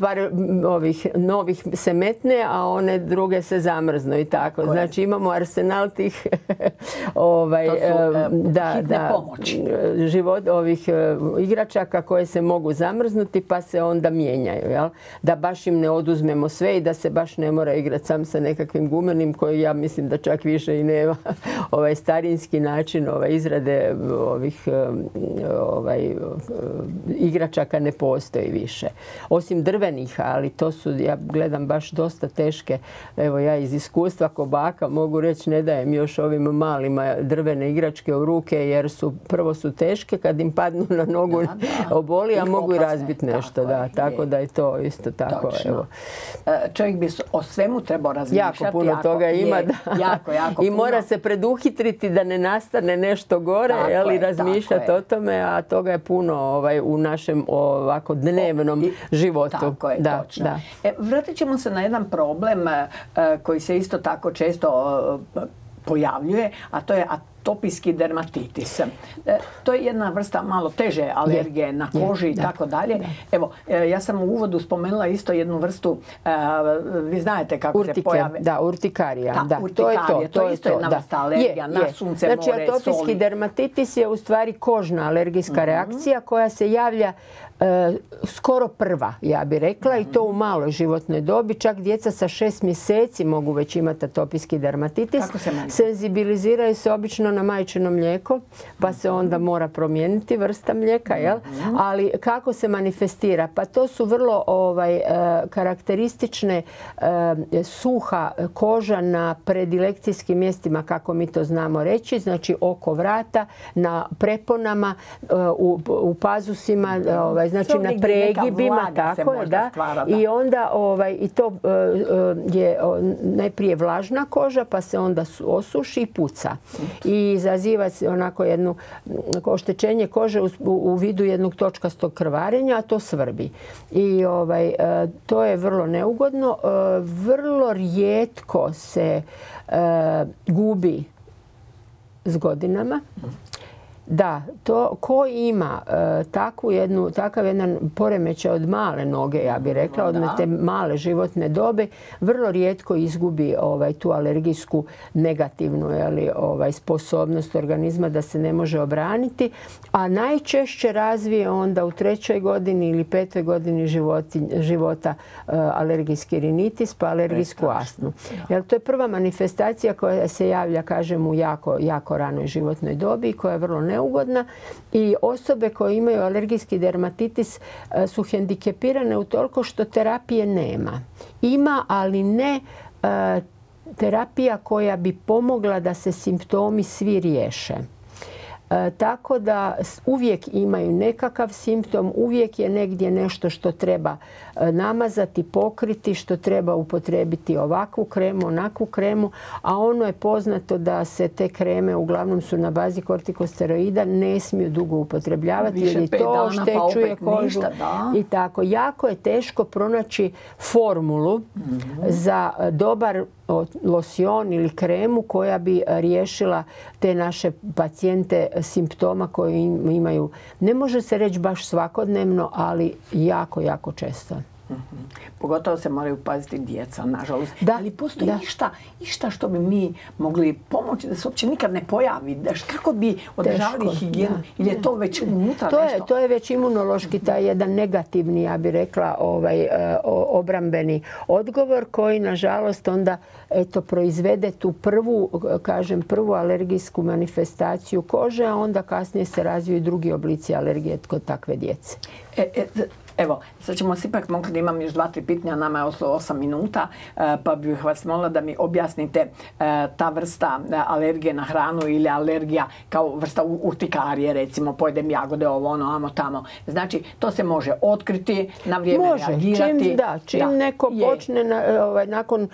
Speaker 2: par ovih novih se metne, a one druge se zamrznu i tako. znači imamo arsenal tih [laughs] ovaj,
Speaker 1: da, da,
Speaker 2: život ovih igračaka koje se mogu zamrznuti pa se onda mijenjaju. Jel? Da baš im ne oduzmemo sve i da se baš ne mora igrati sam sa nekakvim gumenim koji ja mislim da čak više i nema [laughs] ovaj starinski način ovaj, izrade ovih ovaj, igračaka ne postoji više. Osim drvenih, ali to su, ja gledam baš dosta teške, evo ja iz iskustva ko baka mogu reći ne dajem još ovim malima drvene igračke u ruke jer su prvo su teške kad im padnu na nogu oboli, a mogu i razbiti nešto. da, tako da je to isto tako. Evo.
Speaker 1: E, čovjek bi o svemu trebao razmišljati.
Speaker 2: Jako puno toga ima. Jako, jako [laughs] I mora se preduhitriti da ne nastane nešto gore ali razmišljati o tome, a toga je puno ovaj, u našem ovako dnevnom životu.
Speaker 1: Tako je, da, točno. Da. E, vratit ćemo se na jedan problem e, koji se isto tako često pojavljuje, a to je atopijski dermatitis. E, to je jedna vrsta malo teže alergije na koži i tako dalje. Evo, e, ja sam u uvodu spomenula isto jednu vrstu, e, vi znate kako
Speaker 2: se
Speaker 1: pojave.
Speaker 2: Da, urtikarija.
Speaker 1: Da, to je to. To je isto jedna vrsta alergija na sunce,
Speaker 2: znači,
Speaker 1: more,
Speaker 2: atopijski dermatitis je u stvari kožna alergijska mhm. reakcija koja se javlja skoro prva, ja bih rekla, i to u maloj životnoj dobi. Čak djeca sa šest mjeseci mogu već imati atopijski dermatitis. Senzibiliziraju se obično na majčino mlijeko, pa se onda mora promijeniti vrsta mlijeka, jel? Ali kako se manifestira? Pa to su vrlo ovaj, e, karakteristične e, suha koža na predilekcijskim mjestima, kako mi to znamo reći, znači oko vrata, na preponama, u, u pazusima, ovaj, Ovaj, znači na pregibima, tako je, da. I onda ovaj, i to e, e, je najprije vlažna koža, pa se onda osuši i puca. I izaziva se onako jedno oštećenje kože u, vidu jednog točkastog krvarenja, a to svrbi. I ovaj, e, to je vrlo neugodno. Vrlo rijetko se gubi s godinama. Da, to ko ima e, takvu jednu, takav jedan poremećaj od male noge, ja bih rekla, od te male životne dobe, vrlo rijetko izgubi ovaj, tu alergijsku negativnu ovaj, sposobnost organizma da se ne može obraniti, a najčešće razvije onda u trećoj godini ili petoj godini života uh, alergijski rinitis pa alergijsku astmu. Jer to je prva manifestacija koja se javlja, kažem, u jako, jako ranoj životnoj dobi i koja je vrlo ne neugodna i osobe koje imaju alergijski dermatitis e, su hendikepirane u toliko što terapije nema. Ima, ali ne e, terapija koja bi pomogla da se simptomi svi riješe. E, tako da uvijek imaju nekakav simptom, uvijek je negdje nešto što treba e, namazati, pokriti, što treba upotrebiti ovakvu kremu, onakvu kremu, a ono je poznato da se te kreme, uglavnom su na bazi kortikosteroida, ne smiju dugo upotrebljavati jer i to pa oštećuje kožu. I tako. Jako je teško pronaći formulu mhm. za dobar losion ili kremu koja bi riješila te naše pacijente simptoma koje imaju. Ne može se reći baš svakodnevno, ali jako, jako često.
Speaker 1: Mhm. Pogotovo se moraju paziti djeca, nažalost. Da, Ali postoji išta, išta što bi mi mogli pomoći da se uopće nikad ne pojavi. Kako bi održavali higijenu? Ili je to već unutra
Speaker 2: to Je, to je već imunološki taj jedan negativni, ja bih rekla, ovaj, e, obrambeni odgovor koji, nažalost, onda eto, proizvede tu prvu, kažem, prvu alergijsku manifestaciju kože, a onda kasnije se razviju i drugi oblici alergije kod takve djece.
Speaker 1: E, e, Evo, sad ćemo se ipak mogli da imam još dva, tri pitanja, nama je ostalo osam minuta, e, pa bih vas molila da mi objasnite e, ta vrsta e, alergije na hranu ili alergija kao vrsta urtikarije, recimo, pojedem jagode, ovo, ono, amo, tamo. Znači, to se može otkriti, na vrijeme
Speaker 2: može.
Speaker 1: reagirati.
Speaker 2: Čim, da, čim neko počne ovaj, nakon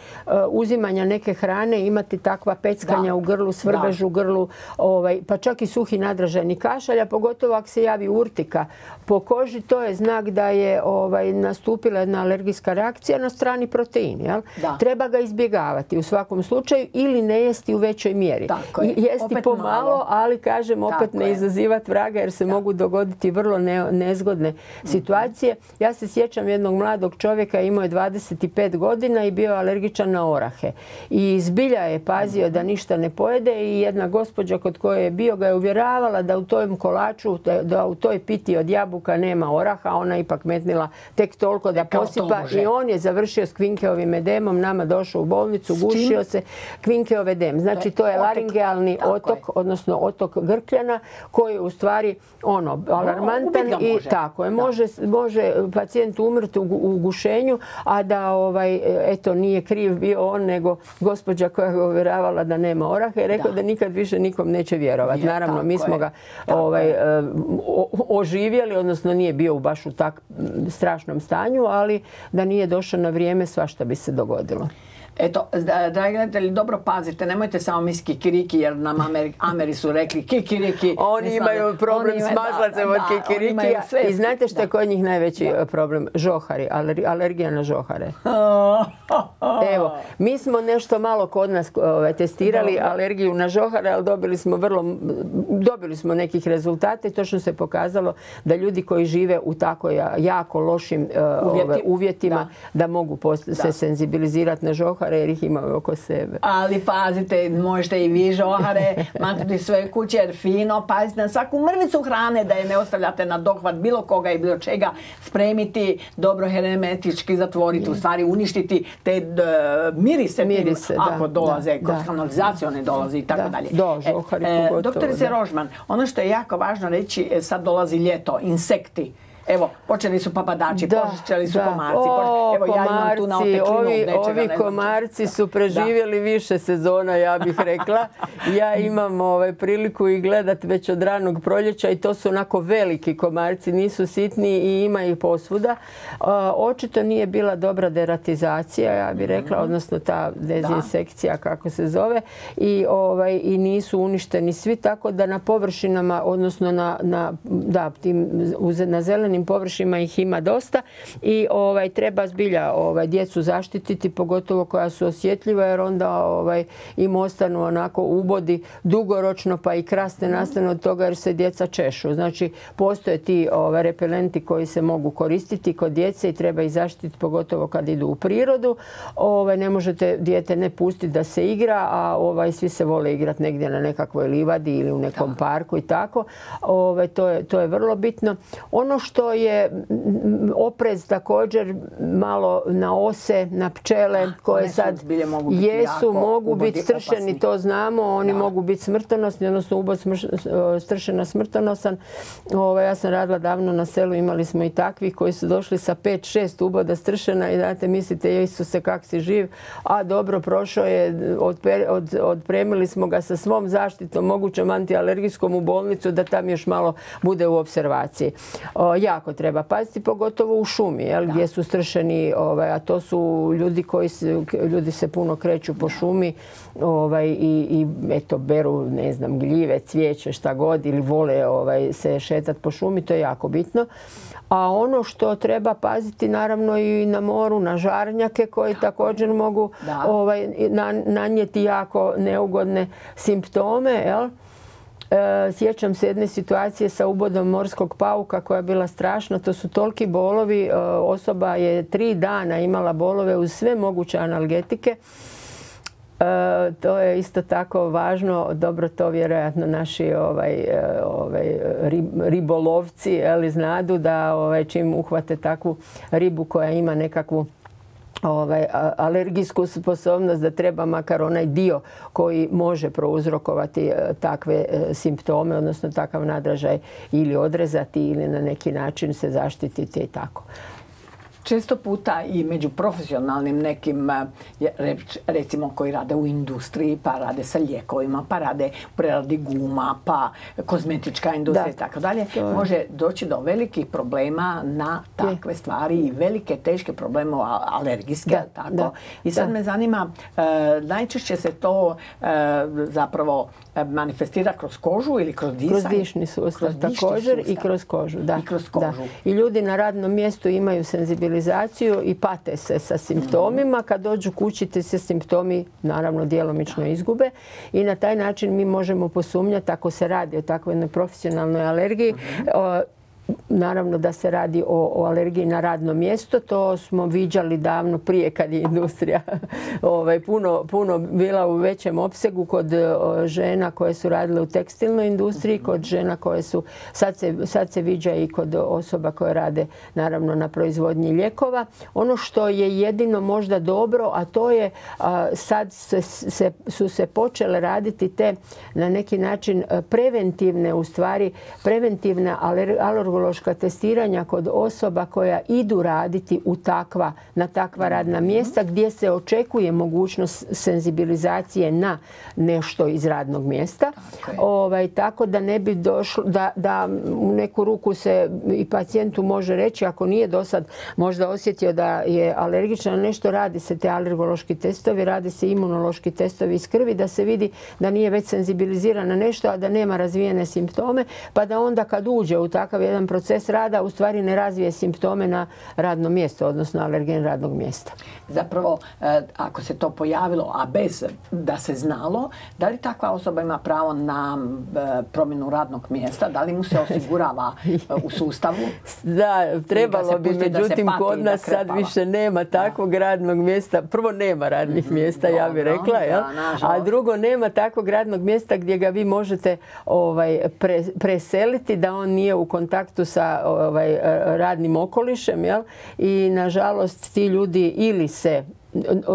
Speaker 2: uzimanja neke hrane imati takva peckanja u grlu, svrbež u grlu, ovaj, pa čak i suhi nadraženi kašalj, a pogotovo ako se javi urtika po koži, to je znak da je ovaj, nastupila jedna alergijska reakcija na strani protein. Jel? Treba ga izbjegavati u svakom slučaju ili ne jesti u većoj mjeri.
Speaker 1: Tako
Speaker 2: Jesti opet pomalo, ali kažem opet ne izazivati vraga jer se mogu dogoditi vrlo nezgodne mhm. situacije. Ja se sjećam jednog mladog čovjeka, imao je 25 godina i bio alergičan na orahe. I zbilja je pazio da ništa ne pojede i jedna gospođa kod koje je bio ga je uvjeravala da u tom kolaču, da u toj piti od jabuka nema oraha, ona ipak ipak metnila tek toliko da posipa i on je završio s Kvinkeovim edemom, nama došao u bolnicu, gušio se Kvinkeov edem. Znači to je laringealni otok, odnosno otok Grkljana koji je u stvari ono, alarmantan i tako je. Može, može pacijent umrti u, gušenju, a da ovaj, eto nije kriv bio on, nego gospođa koja ga uvjeravala da nema oraha i rekao da. nikad više nikom neće vjerovati. Naravno, mi smo ga ovaj, oživjeli, odnosno nije bio baš u tak strašnom stanju, ali da nije došao na vrijeme svašta bi se dogodilo.
Speaker 1: Eto, dragi gledatelji, dobro pazite, nemojte samo misliti kikiriki jer nam Ameri, su rekli kikiriki. [laughs]
Speaker 2: Oni imaju problem s mazlacem od kikirikija. I znate što je kod njih najveći problem? Žohari, alergija na žohare. [laughs] Evo, mi smo nešto malo kod nas ovaj, testirali alergiju na žohare, ali dobili smo vrlo, dobili smo nekih rezultata i točno se pokazalo da ljudi koji žive u tako jako lošim ovaj, uvjetima da, mogu se senzibilizirati na žohare žohare jer ih imaju oko sebe.
Speaker 1: Ali pazite, možete i vi žohare maknuti svoje kuće jer fino, pazite na svaku mrvicu hrane da je ne ostavljate na dohvat bilo koga i bilo čega, spremiti, dobro hermetički zatvoriti, u stvari uništiti te mirise, mirise ako dolaze, kroz kanalizaciju ne dolazi i tako dalje.
Speaker 2: Do, e, žohari e,
Speaker 1: Doktorice Rožman, ono što je jako važno reći, e, sad dolazi ljeto, insekti. Evo, počeli su papadači, počeli su komarci.
Speaker 2: evo, ja imam tu na ovi, ovi komarci su preživjeli više sezona, ja bih [laughs] rekla. Ja imam ovaj, priliku i gledat već od ranog proljeća i to su onako veliki komarci, nisu sitni i ima ih posvuda. očito nije bila dobra deratizacija, ja bih rekla, mhm. odnosno ta dezinsekcija kako se zove i, ovaj, i nisu uništeni svi, tako da na površinama, odnosno na, na, da, tim, na zelenim površima ih ima dosta i ovaj, treba zbilja ovaj, djecu zaštititi, pogotovo koja su osjetljiva jer onda ovaj, im ostanu onako ubodi dugoročno pa i krasne nastane od toga jer se djeca češu. Znači postoje ti ovaj, repelenti koji se mogu koristiti kod djece i treba ih zaštititi pogotovo kad idu u prirodu. Ovaj, ne možete dijete ne pustiti da se igra, a ovaj, svi se vole igrati negdje na nekakvoj livadi ili u nekom parku i tako. Ovaj, to, je, to je vrlo bitno. Ono što to je oprez također malo na ose, na pčele koje sad jesu, mogu biti stršeni, to znamo, oni mogu biti smrtonosni, odnosno ubod stršena smrtonosan. Ovaj, ja sam radila davno na selu, imali smo i takvih koji su došli sa 5-6 uboda stršena i znate, mislite, se kak si živ, a dobro, prošao je, odpremili smo ga sa svom zaštitom, mogućom antialergijskom u bolnicu, da tam još malo bude u observaciji. Ja jako treba paziti, pogotovo u šumi, jel, gdje su stršeni, ovaj, a to su ljudi koji se, ljudi se puno kreću po šumi ovaj, i, i eto, beru, ne znam, gljive, cvijeće, šta god, ili vole ovaj, se šetati po šumi, to je jako bitno. A ono što treba paziti naravno i na moru, na žarnjake koji također mogu ovaj, nanijeti jako neugodne simptome. Jel? E, sjećam se jedne situacije sa ubodom morskog pauka koja je bila strašna. To su toliki bolovi. E, osoba je tri dana imala bolove uz sve moguće analgetike. E, to je isto tako važno, dobro to vjerojatno naši ovaj, ovaj, ribolovci ali znadu da ovaj, čim uhvate takvu ribu koja ima nekakvu ovaj, alergijsku sposobnost da treba makar onaj dio koji može prouzrokovati e, takve e, simptome, odnosno takav nadražaj ili odrezati ili na neki način se zaštititi i tako
Speaker 1: često puta i među profesionalnim nekim, eh, recimo koji rade u industriji, pa rade sa lijekovima, pa rade preradi guma, pa kozmetička industrija i tako dalje, može doći do velikih problema na takve stvari i velike teške probleme alergijske. tako? I sad me zanima, eh, najčešće se to eh, zapravo manifestira kroz kožu ili kroz disanje?
Speaker 2: Kroz dišni sustav također i kroz kožu. Da, I kroz kožu. I ljudi na radnom mjestu imaju senzibilizaciju i pate se sa simptomima. Kad dođu kući te se simptomi naravno djelomično izgube i na taj način mi možemo posumnjati ako se radi o takvoj neprofesionalnoj alergiji naravno da se radi o, o alergiji na radno mjesto. To smo viđali davno prije kad je industrija [laughs] ovaj, puno, puno bila u većem opsegu kod žena koje su radile u tekstilnoj industriji, kod žena koje su, sad se, sad se viđa i kod osoba koje rade naravno na proizvodnji lijekova. Ono što je jedino možda dobro, a to je sad se, se, su se počele raditi te na neki način preventivne, u stvari preventivna alergološka testiranja kod osoba koja idu raditi u takva, na takva radna mhm. mjesta gdje se očekuje mogućnost senzibilizacije na nešto iz radnog mjesta. Tako, ovaj, tako da ne bi došlo, da, da u neku ruku se i pacijentu može reći ako nije do sad možda osjetio da je alergičan na nešto, radi se te alergološki testovi, radi se imunološki testovi iz krvi da se vidi da nije već senzibiliziran na nešto, a da nema razvijene simptome, pa da onda kad uđe u takav jedan proces rada u stvari ne razvije simptome na radno mjesto, odnosno alergen radnog mjesta.
Speaker 1: Zapravo, e, ako se to pojavilo, a bez da se znalo, da li takva osoba ima pravo na e, promjenu radnog mjesta? Da li mu se osigurava e, u sustavu? [laughs]
Speaker 2: Da, trebalo bi, međutim, kod nas sad više nema takvog radnog mjesta. Prvo, nema radnih mhm, mjesta, ja bih rekla, a drugo, nema takvog radnog mjesta gdje ga vi možete ovaj, preseliti da on nije u kontaktu sa ovaj, radnim okolišem. Jel? I nažalost ti ljudi ili se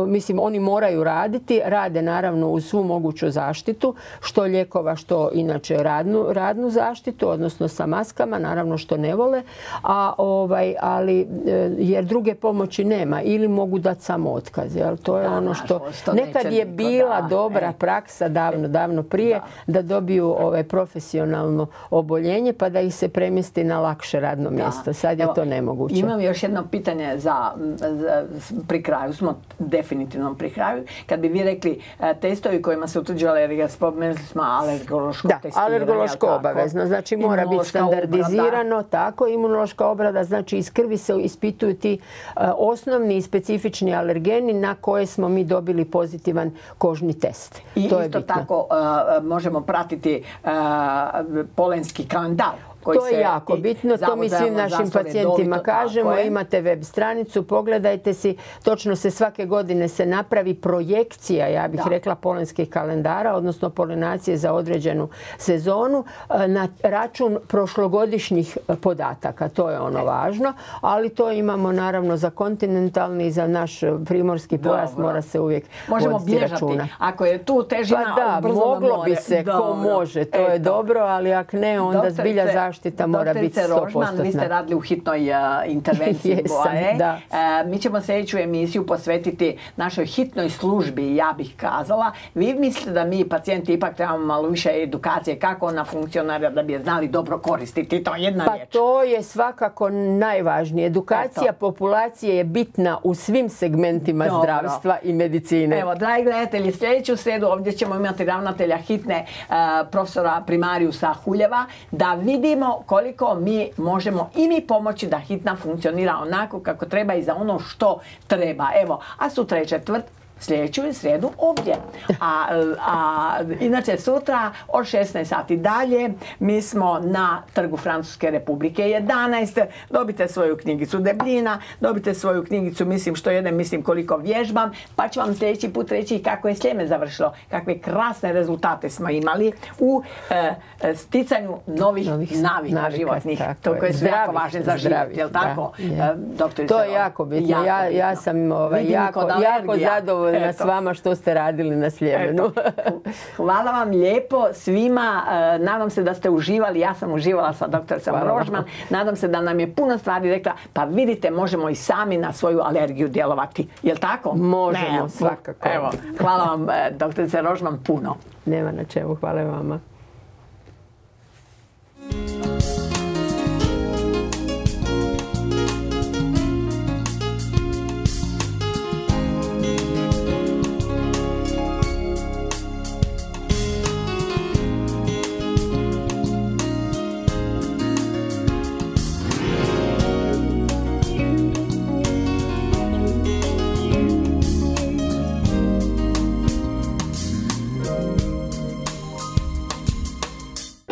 Speaker 2: mislim oni moraju raditi, rade naravno uz svu moguću zaštitu, što lijekova, što inače radnu, radnu zaštitu, odnosno sa maskama, naravno što ne vole, a ovaj, ali e, jer druge pomoći nema ili mogu dati samo otkaz. Jel? To je ono što, nekad je bila dobra e. praksa davno, davno prije da, dobiju ovaj profesionalno oboljenje pa da ih se premjesti na lakše radno mjesto. Sad je to nemoguće.
Speaker 1: Imam još jedno pitanje za, za pri kraju smo definitivno pri kraju. Kad bi vi rekli e, testovi kojima se utvrđuje alergija, spomenuli smo alergološko
Speaker 2: da, alergološko obavezno. Znači mora biti standardizirano. Tako, imunološka obrada. Znači iz krvi se ispituju ti e, osnovni i specifični alergeni na koje smo mi dobili pozitivan kožni test.
Speaker 1: I to isto tako e, možemo pratiti polenski kalendar
Speaker 2: to je jako bitno, to mi svim našim pacijentima. kažemo. Imate web stranicu, pogledajte si, točno se svake godine se napravi projekcija, ja bih rekla, polenskih kalendara, odnosno polinacije za određenu sezonu e, na račun prošlogodišnjih podataka. To je ono važno, ali to imamo naravno za kontinentalni i za naš primorski pojas mora se uvijek
Speaker 1: Možemo bježati. Ako je tu težina,
Speaker 2: pa da, moglo bi se, ko može, to je dobro, ali ako ne, onda zbilja zaštita mora biti 100%. Rožman,
Speaker 1: vi ste radili u hitnoj uh, intervenciji [laughs] Jesam, da. Uh, mi ćemo sljedeću emisiju posvetiti našoj hitnoj službi, ja bih kazala. Vi mislite da mi pacijenti ipak trebamo malo više edukacije kako ona funkcionira da bi je znali dobro koristiti? To je jedna
Speaker 2: pa to je svakako najvažnije. Edukacija populacije je bitna u svim segmentima zdravstva i medicine.
Speaker 1: Evo, dragi gledatelji, sljedeću sredu ovdje ćemo imati ravnatelja hitne uh, profesora Primariusa Huljeva da vidimo koliko mi možemo i mi pomoći da hitna funkcionira onako kako treba i za ono što treba. Evo, a sutra je četvrt, sljedeću srijedu ovdje. A, a, inače sutra od 16 sati dalje mi smo na trgu Francuske republike 11. Dobite svoju knjigicu debljina, dobite svoju knjigicu mislim što jedem, mislim koliko vježbam, pa ću vam sljedeći put reći kako je sljeme završilo, kakve krasne rezultate smo imali u e, sticanju novih, novih navika životnih, to koje su jako važne za život, jel tako?
Speaker 2: E, to je jako bitno. ja, ja sam ovaj, jako, jako zadovoljna zadovoljna s vama što ste radili na Sljemenu.
Speaker 1: Hvala vam lijepo svima. E, nadam se da ste uživali. Ja sam uživala sa doktoricom Rožman. Nadam se da nam je puno stvari rekla. Pa vidite, možemo i sami na svoju alergiju djelovati. Jel tako?
Speaker 2: Možemo, svakako.
Speaker 1: Evo, hvala vam, e, doktorice Rožman, puno.
Speaker 2: Nema na čemu. Hvala vama.